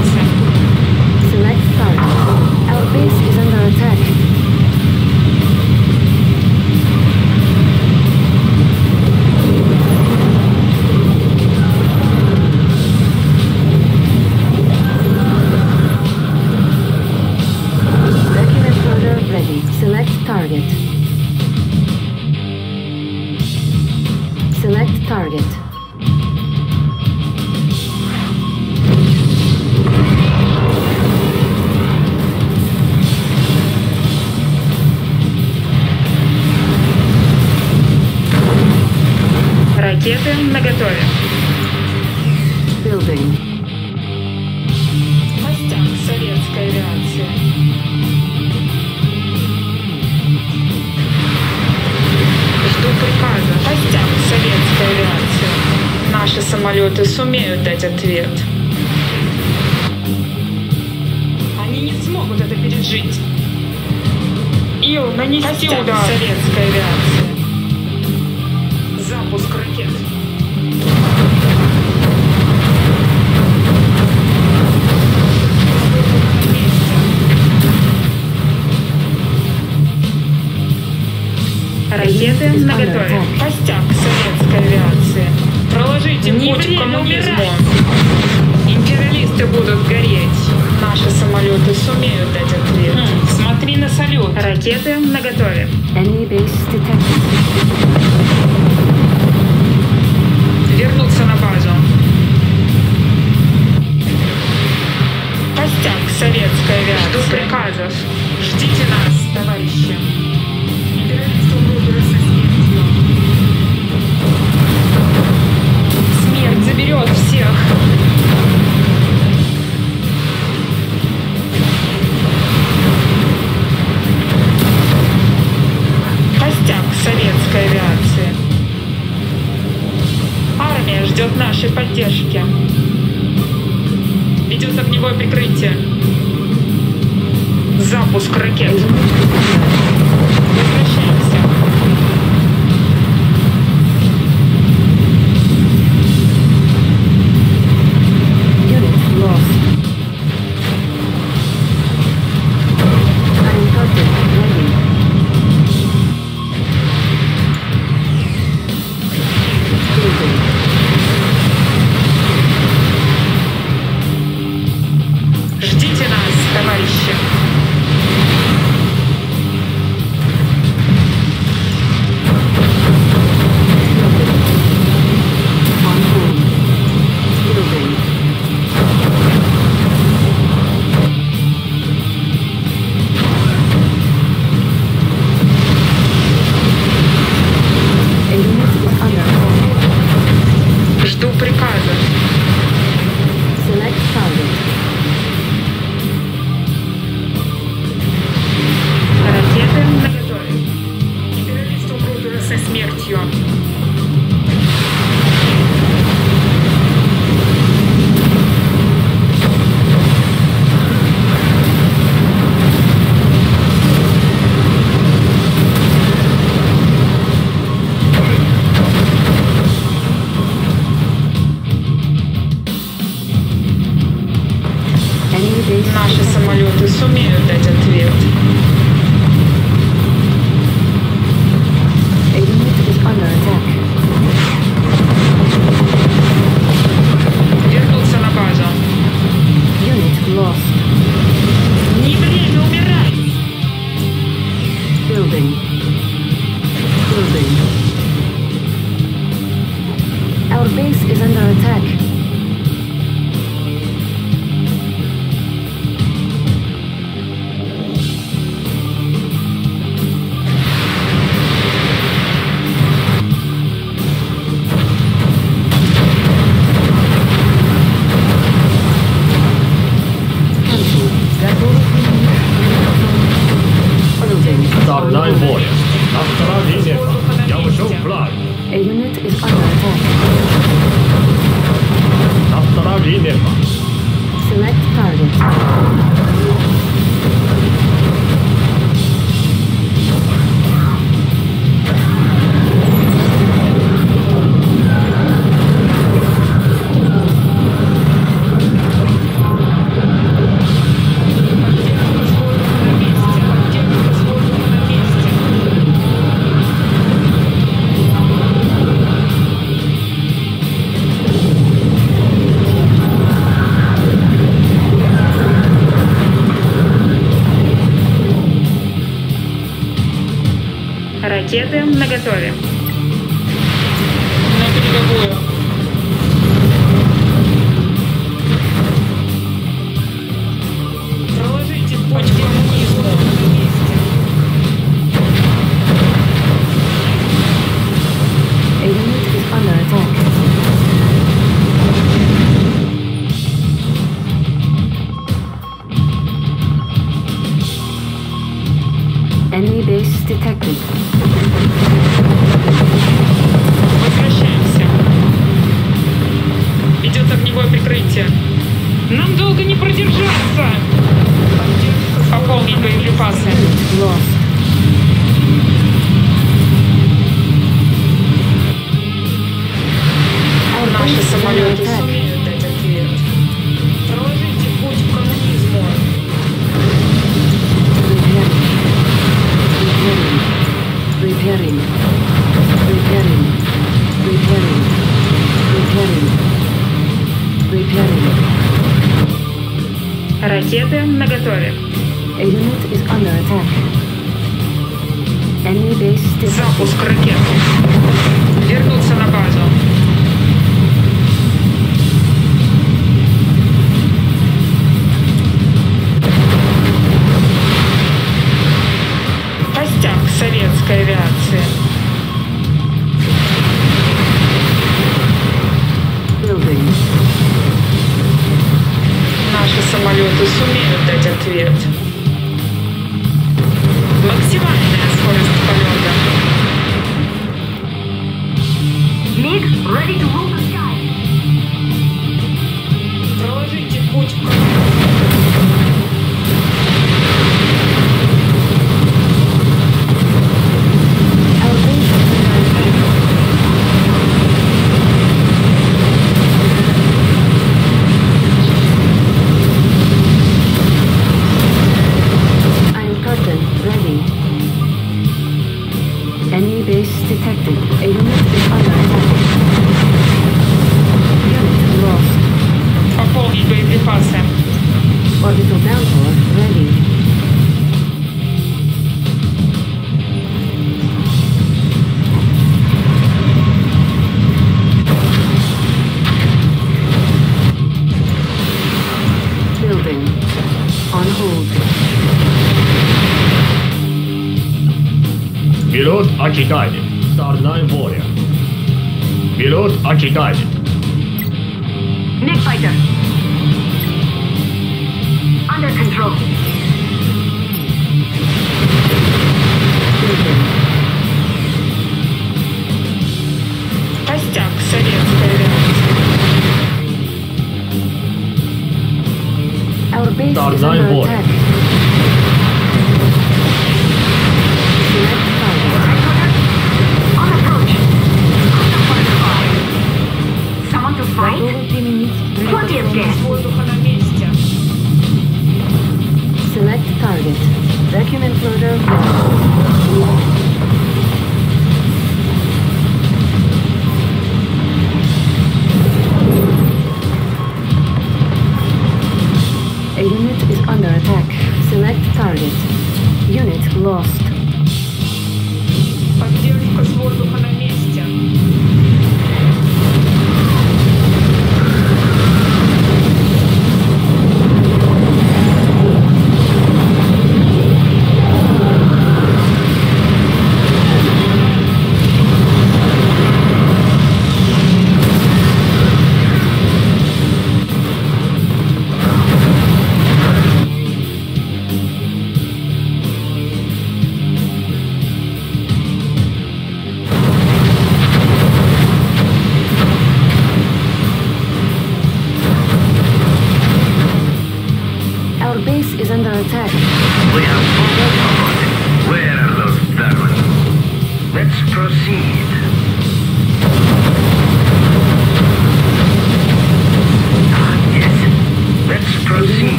Awesome. Приоритеты наготове. Naughty Dog.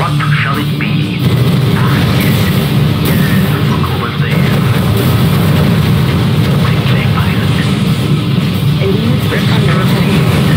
What shall it be? Look over there. Quickly, pilot. Elise,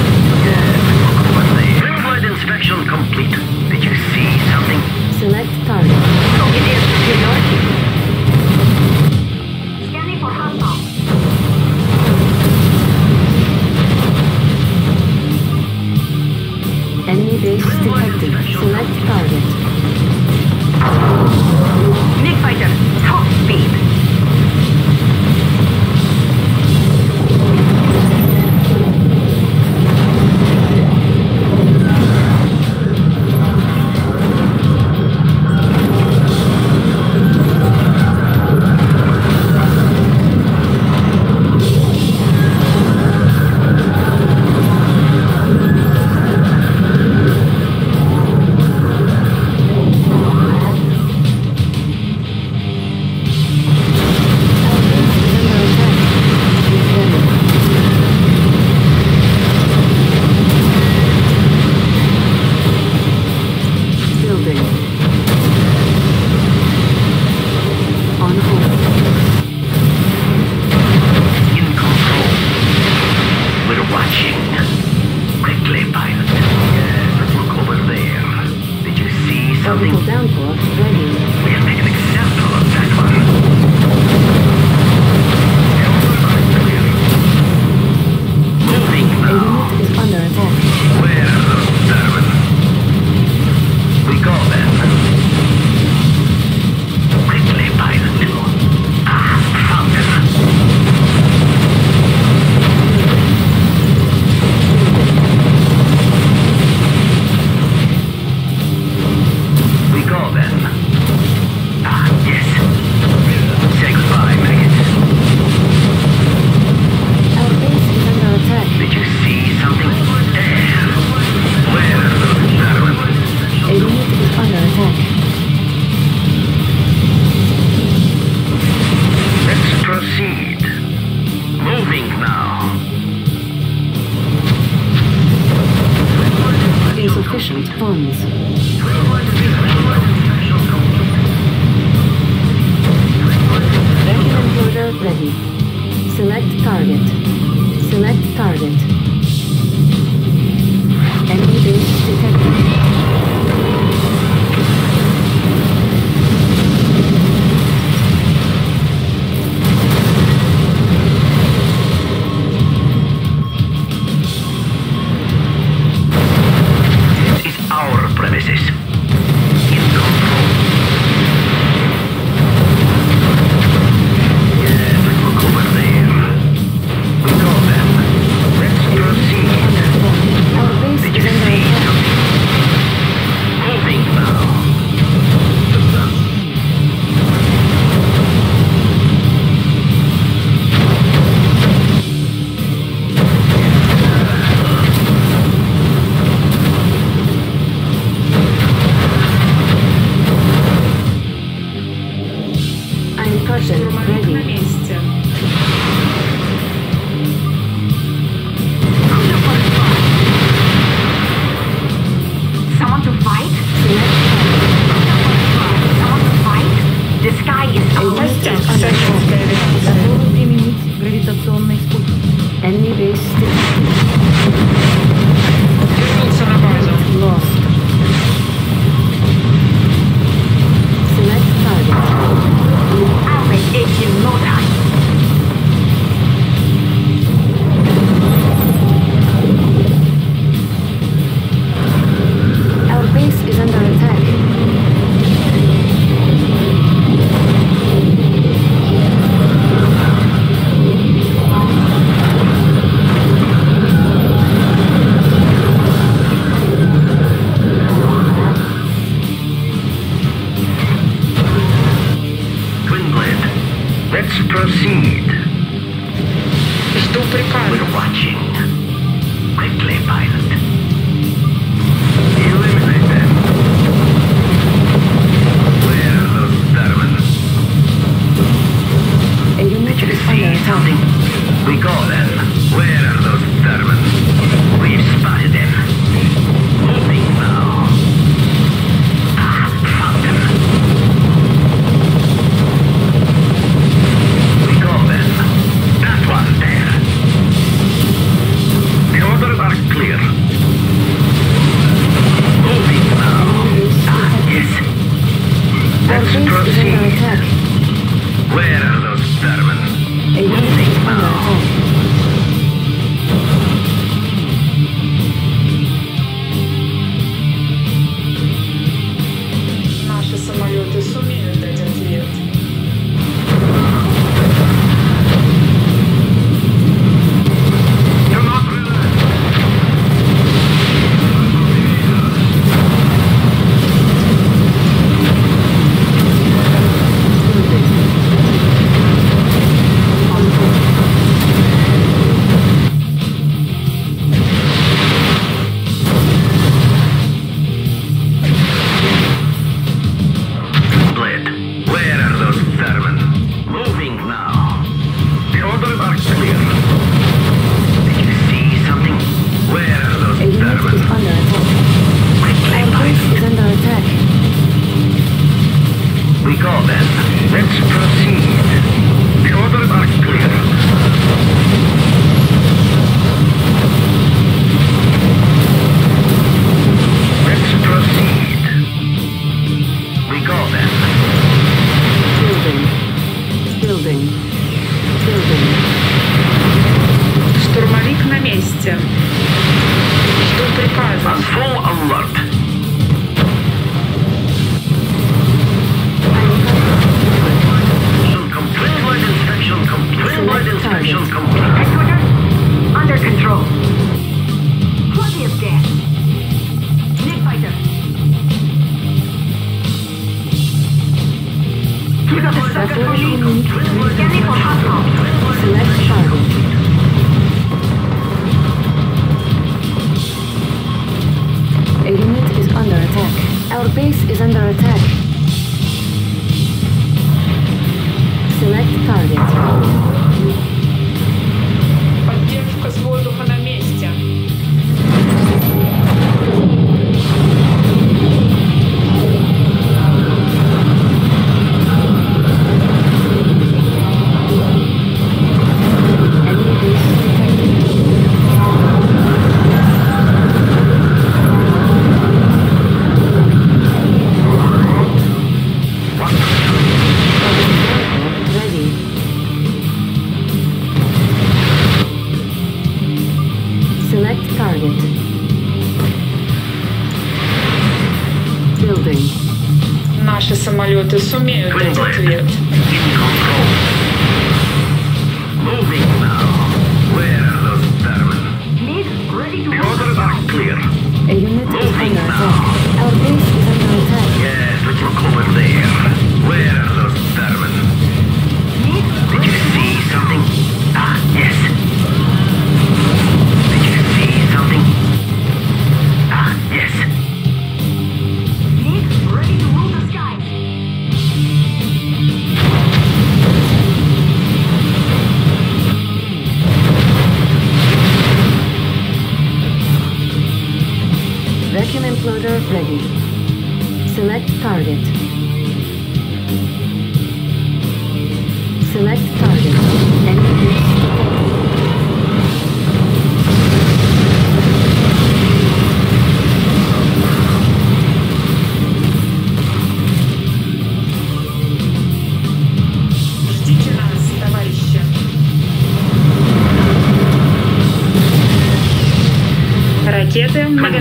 them.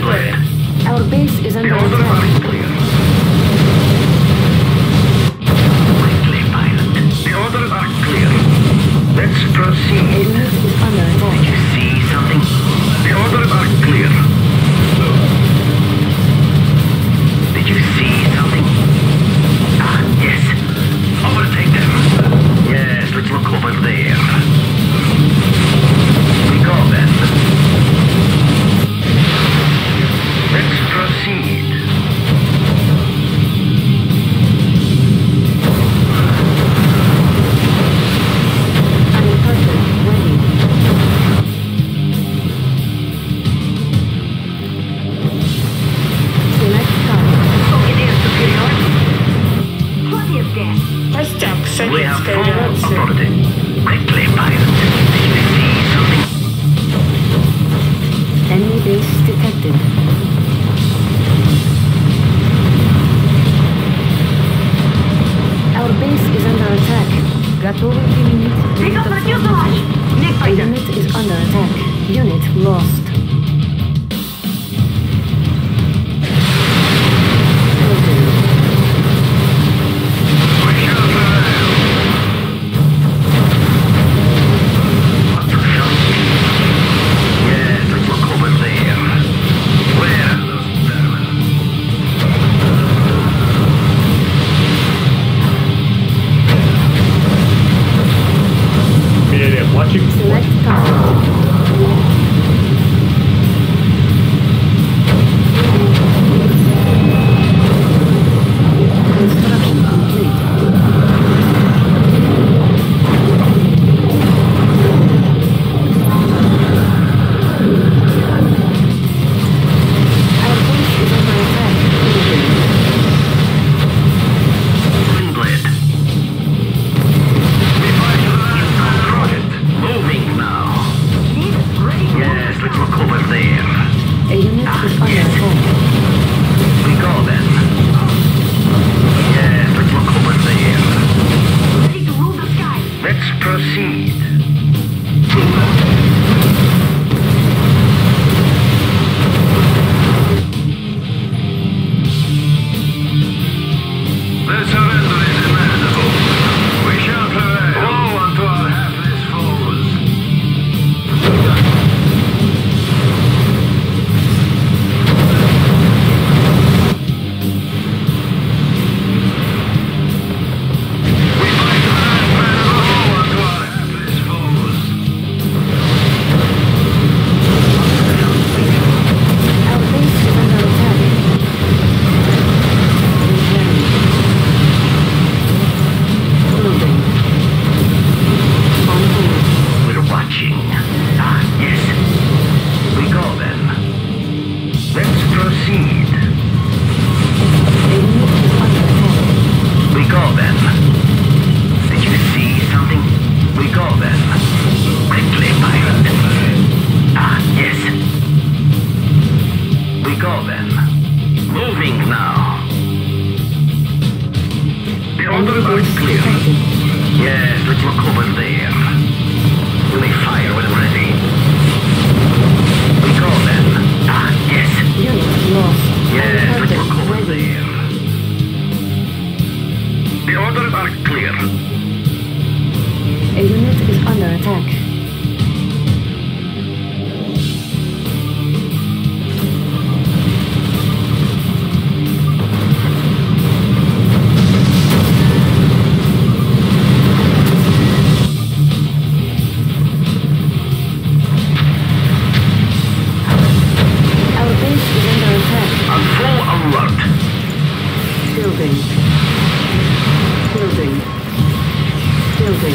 минутой.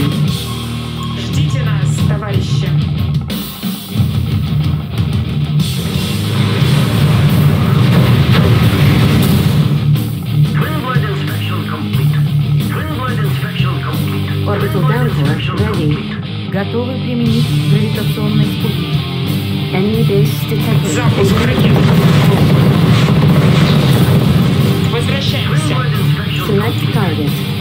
Ждите нас, товарищи. Орбитал Данфор ready. Готовы применить гравитационный спутник. Enemy base detected. Запуск ракет. Возвращаемся. Select target.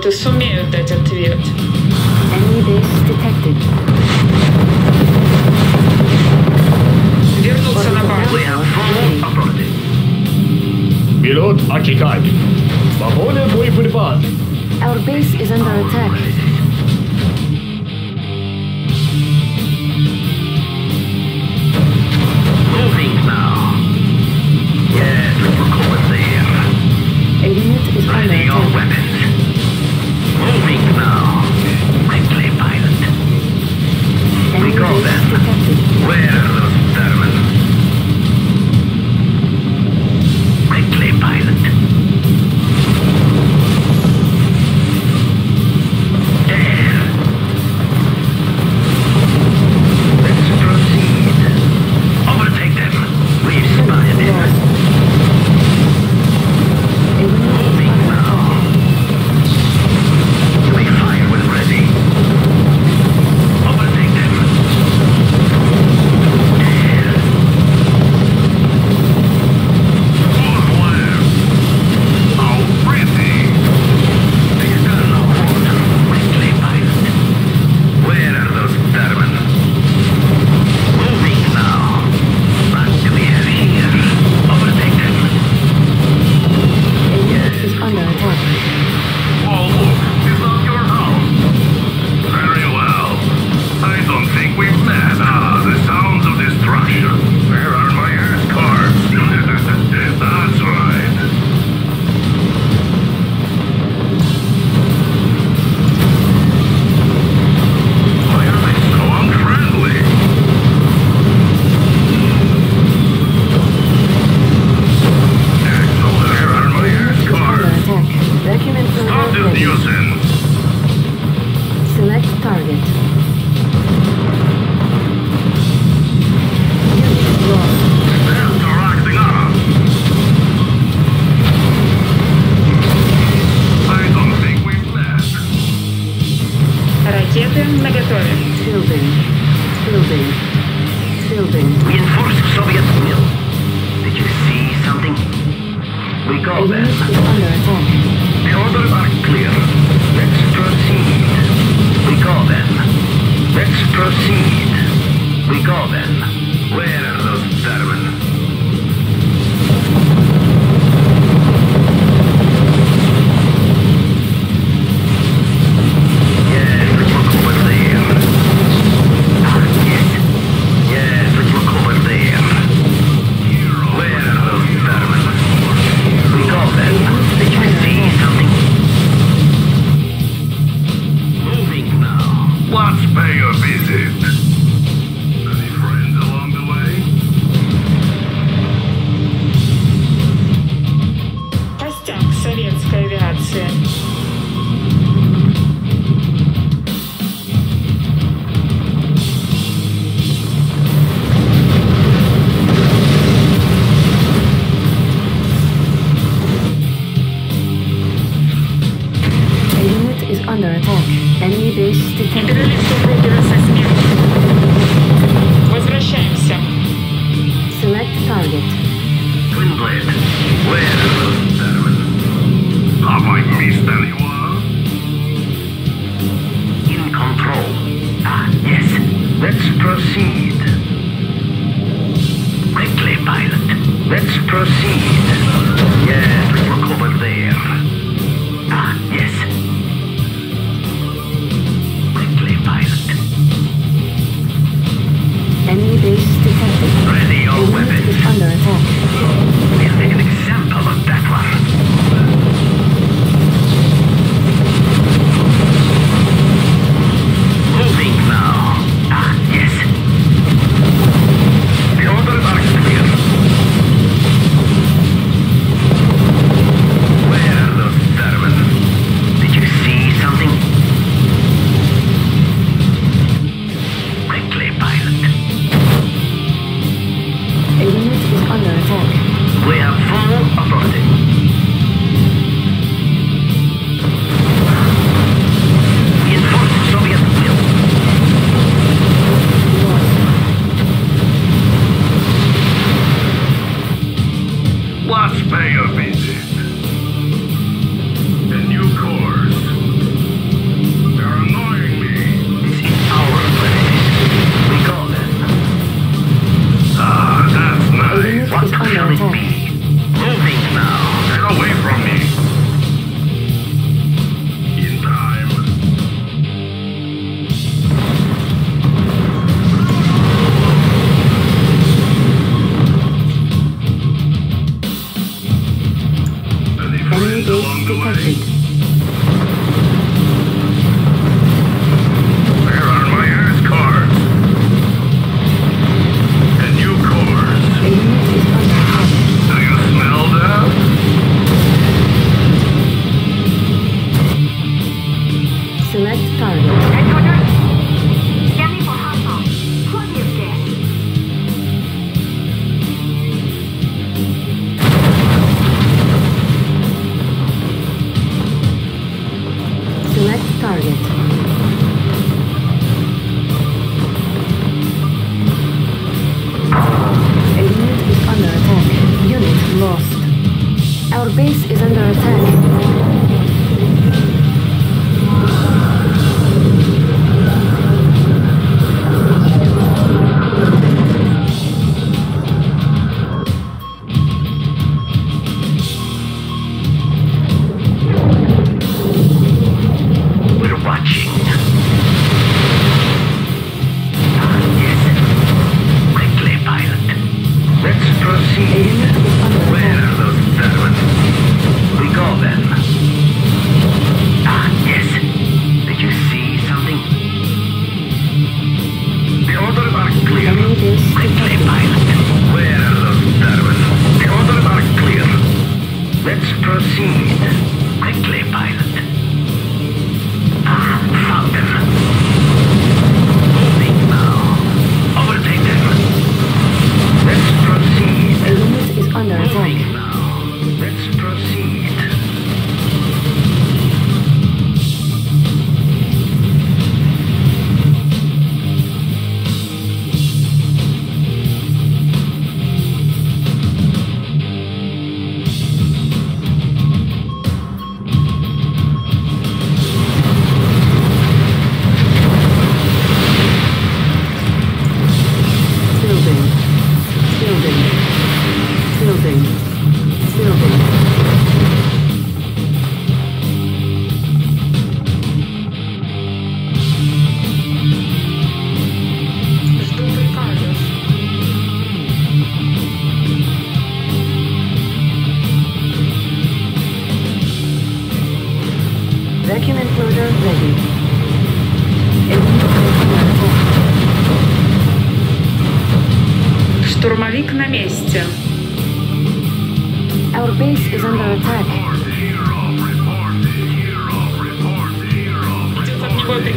Самолеты сумеют дать ответ.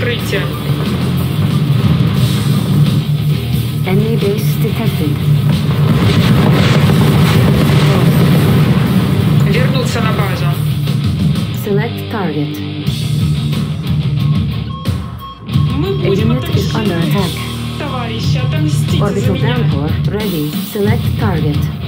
открытие. Enemy base detected. Вернуться на базу. Select target. Мы будем Unit is under attack. Товарищи, отомстите Orbital за меня. Downpour ready. Select target.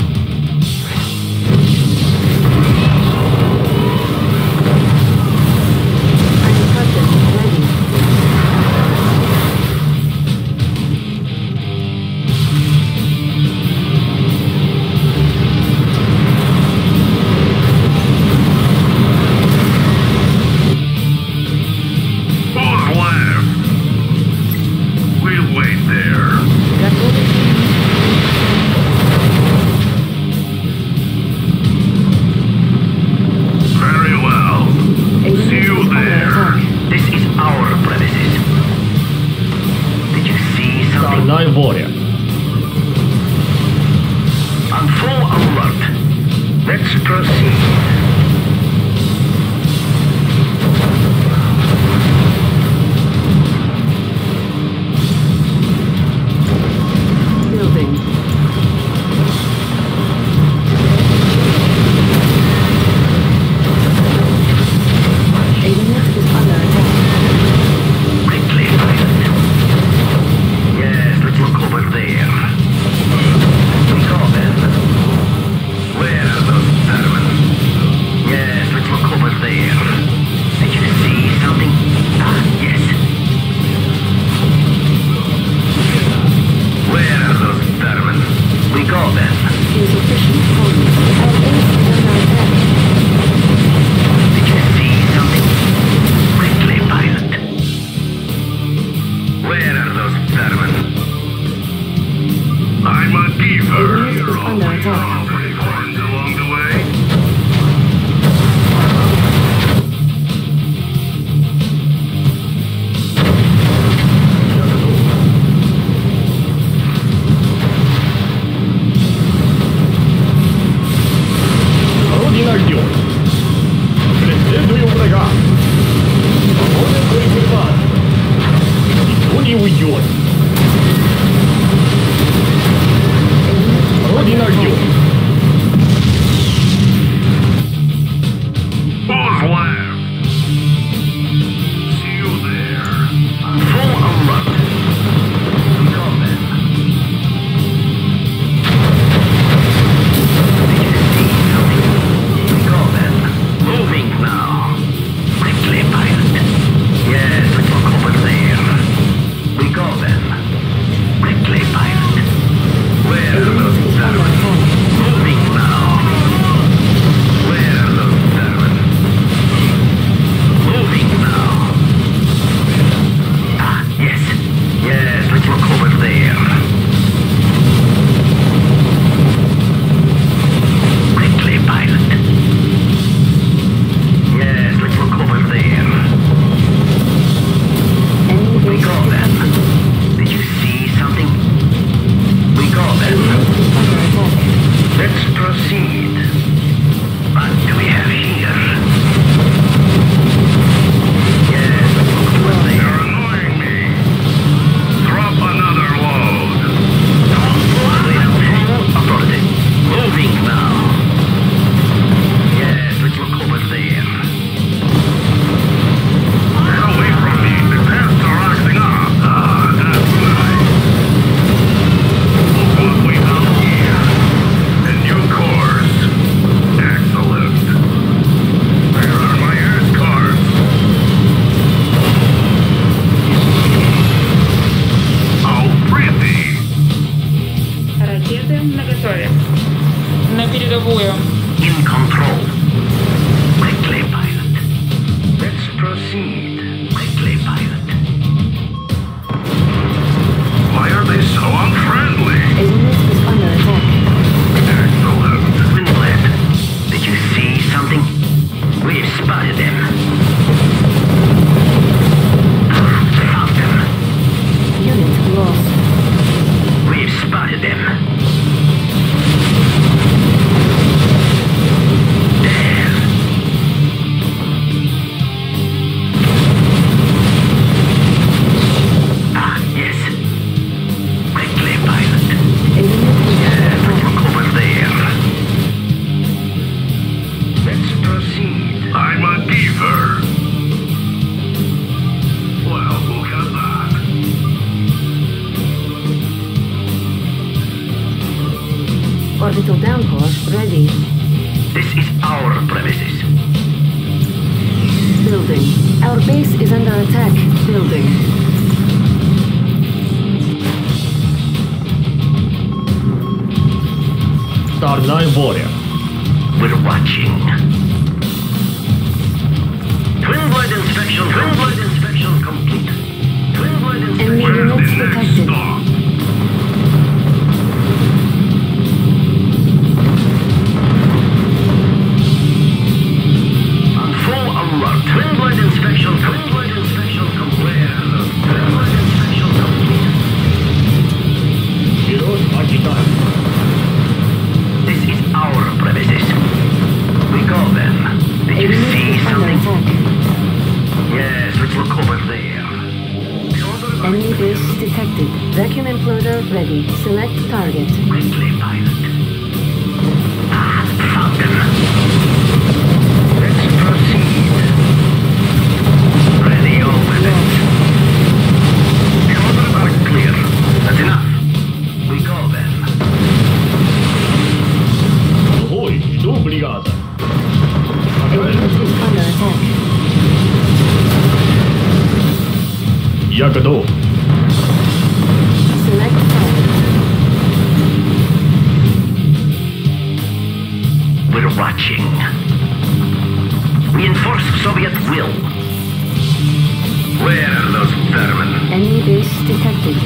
Yakado. We're watching. Reinforce Soviet will. Where are those vermin? Enemy base detected.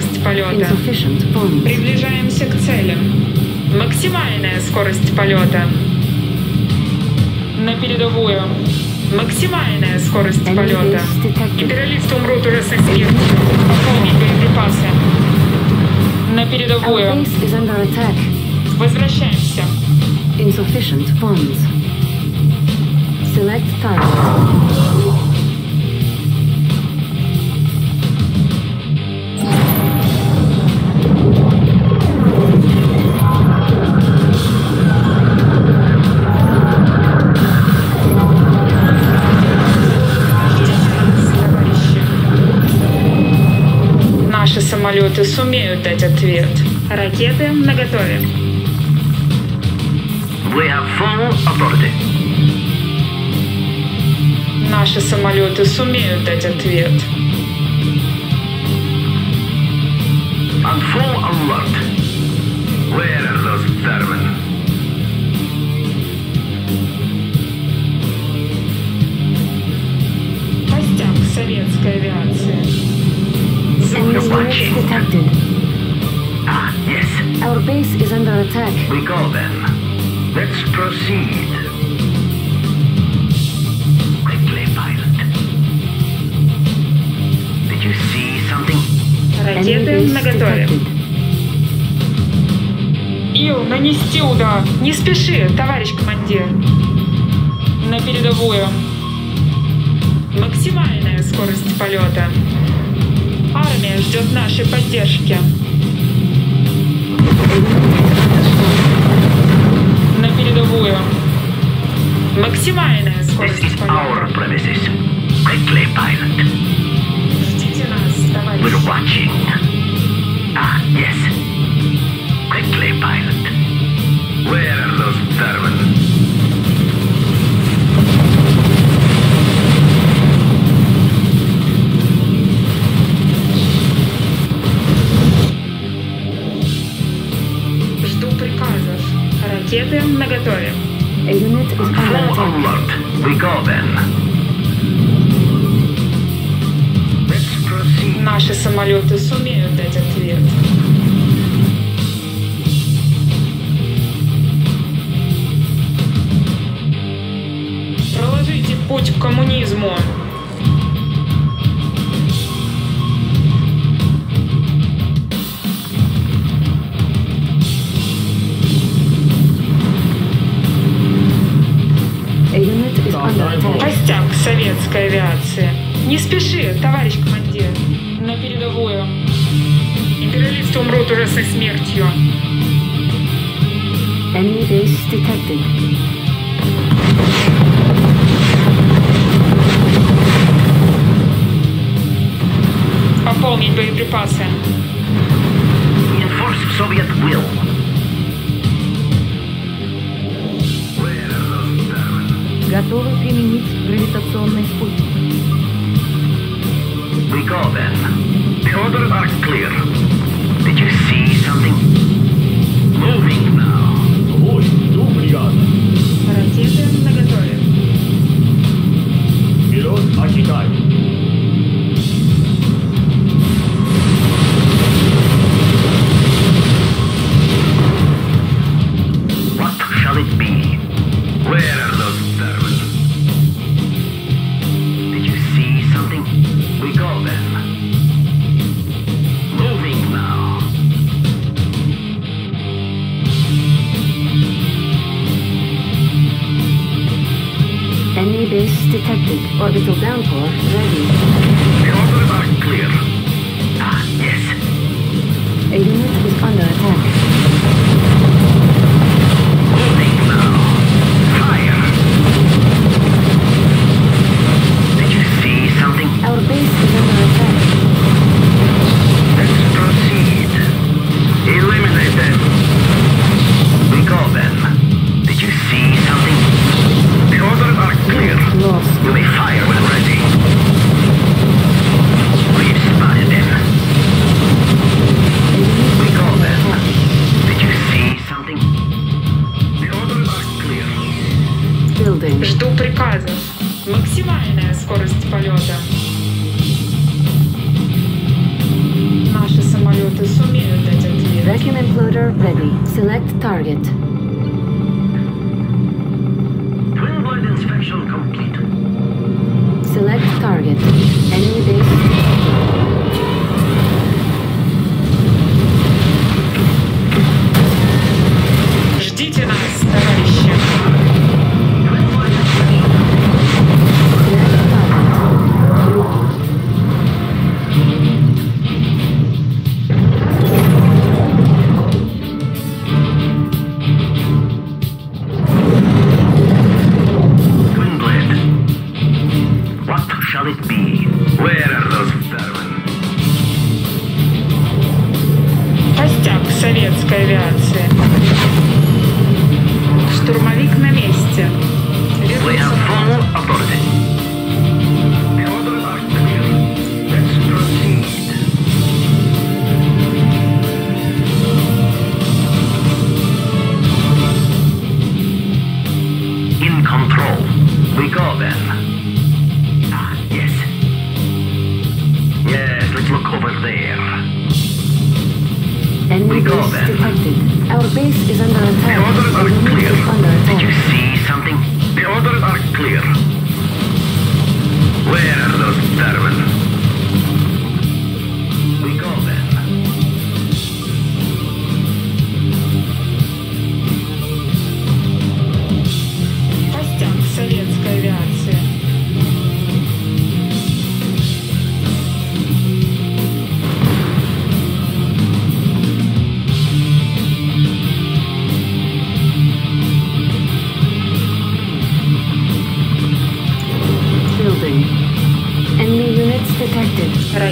скорость полета. Приближаемся к цели. Максимальная скорость полета. На передовую. Максимальная скорость полета. Империалисты умрут уже со смертью. Пополнить боеприпасы. На передовую. Возвращаемся. Insufficient funds. Select target. Самолеты сумеют дать ответ. Ракеты наготове. We have full authority. Наши самолеты сумеют дать ответ. On full alert. Where are those vermin? Костяк советской авиации. Units watching. detected. Ah, yes. Our base is under attack. We go then. Let's proceed. Quickly, pilot. Did you see something? Ракеты наготове. Ил, нанести удар. Не спеши, товарищ командир. На передовую. Максимальная скорость полета. Армия ждет нашей поддержки. На передовую. Максимальная This скорость is our полета. premises. Quickly, pilot. Ждите нас, товарищ. We're watching. Ah, yes. Quickly, pilot. Where are those vermin? Ракеты наготове. Proceed. Наши самолеты сумеют дать ответ. Проложите путь к коммунизму. Советской авиации. Не спеши, товарищ командир. На передовую. Империалисты умрут ужасной смертью. Enemy base detected. Пополнить боеприпасы. Enforce Soviet will. Готовы применить гравитационный спутник. We go then. The orders are clear. Did you see something? Moving now. Бой, жду бригада. Ракеты наготове. Вперед, Акитай.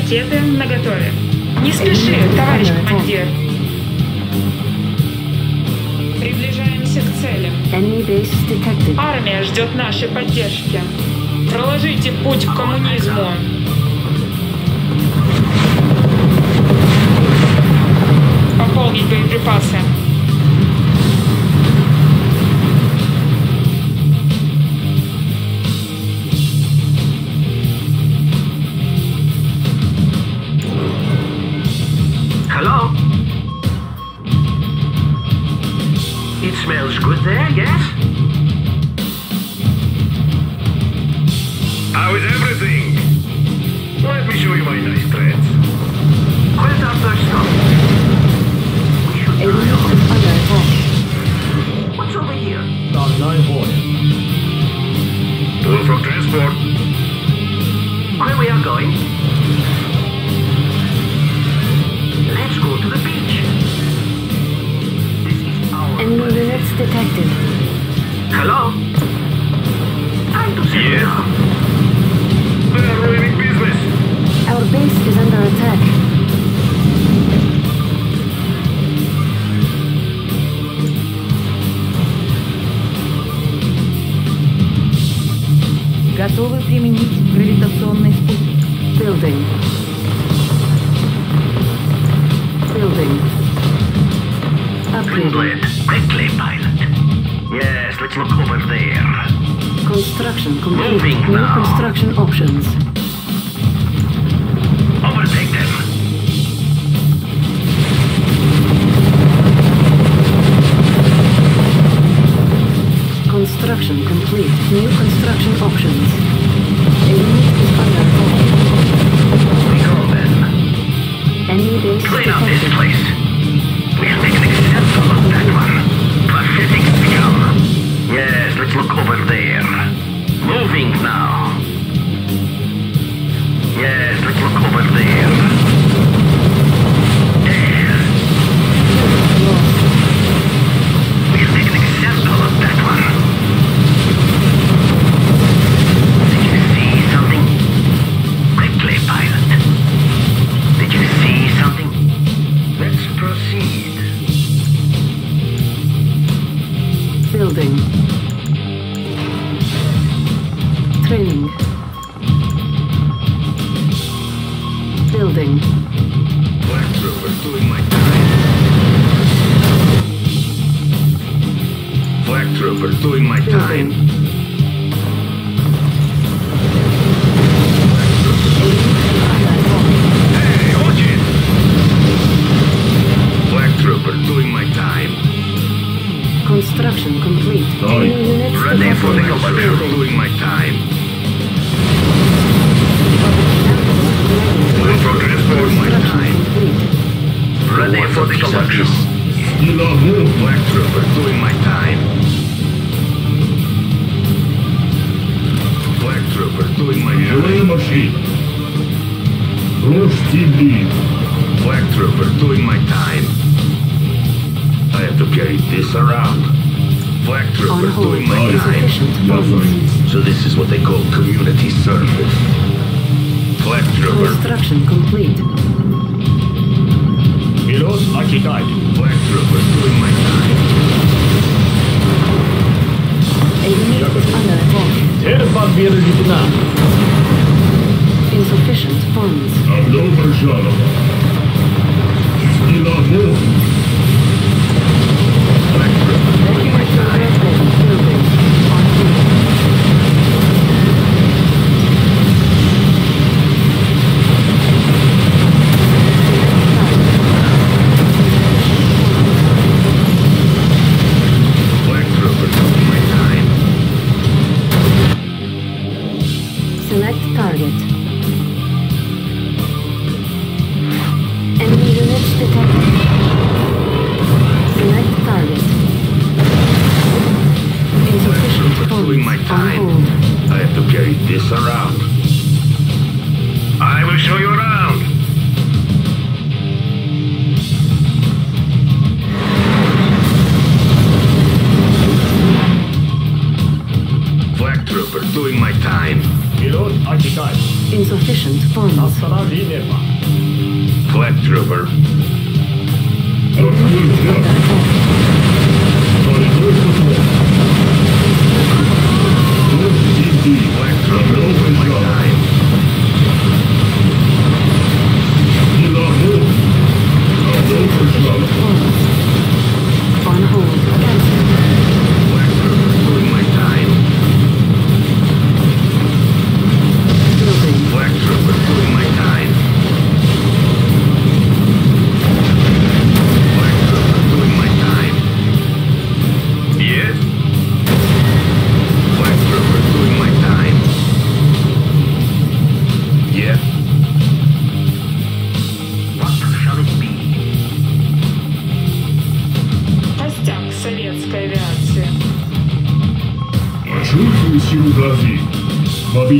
кастеты на готове. Не спеши, товарищ командир. Приближаемся к цели. Армия ждет нашей поддержки. Проложите путь к коммунизму. Пополнить боеприпасы.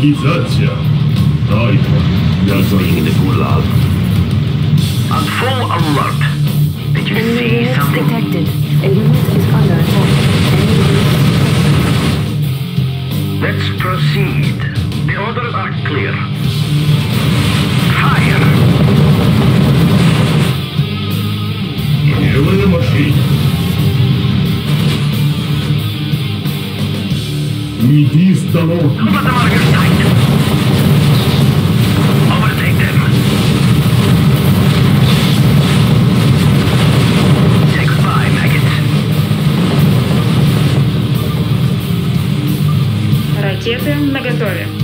Jesus. ответы наготове.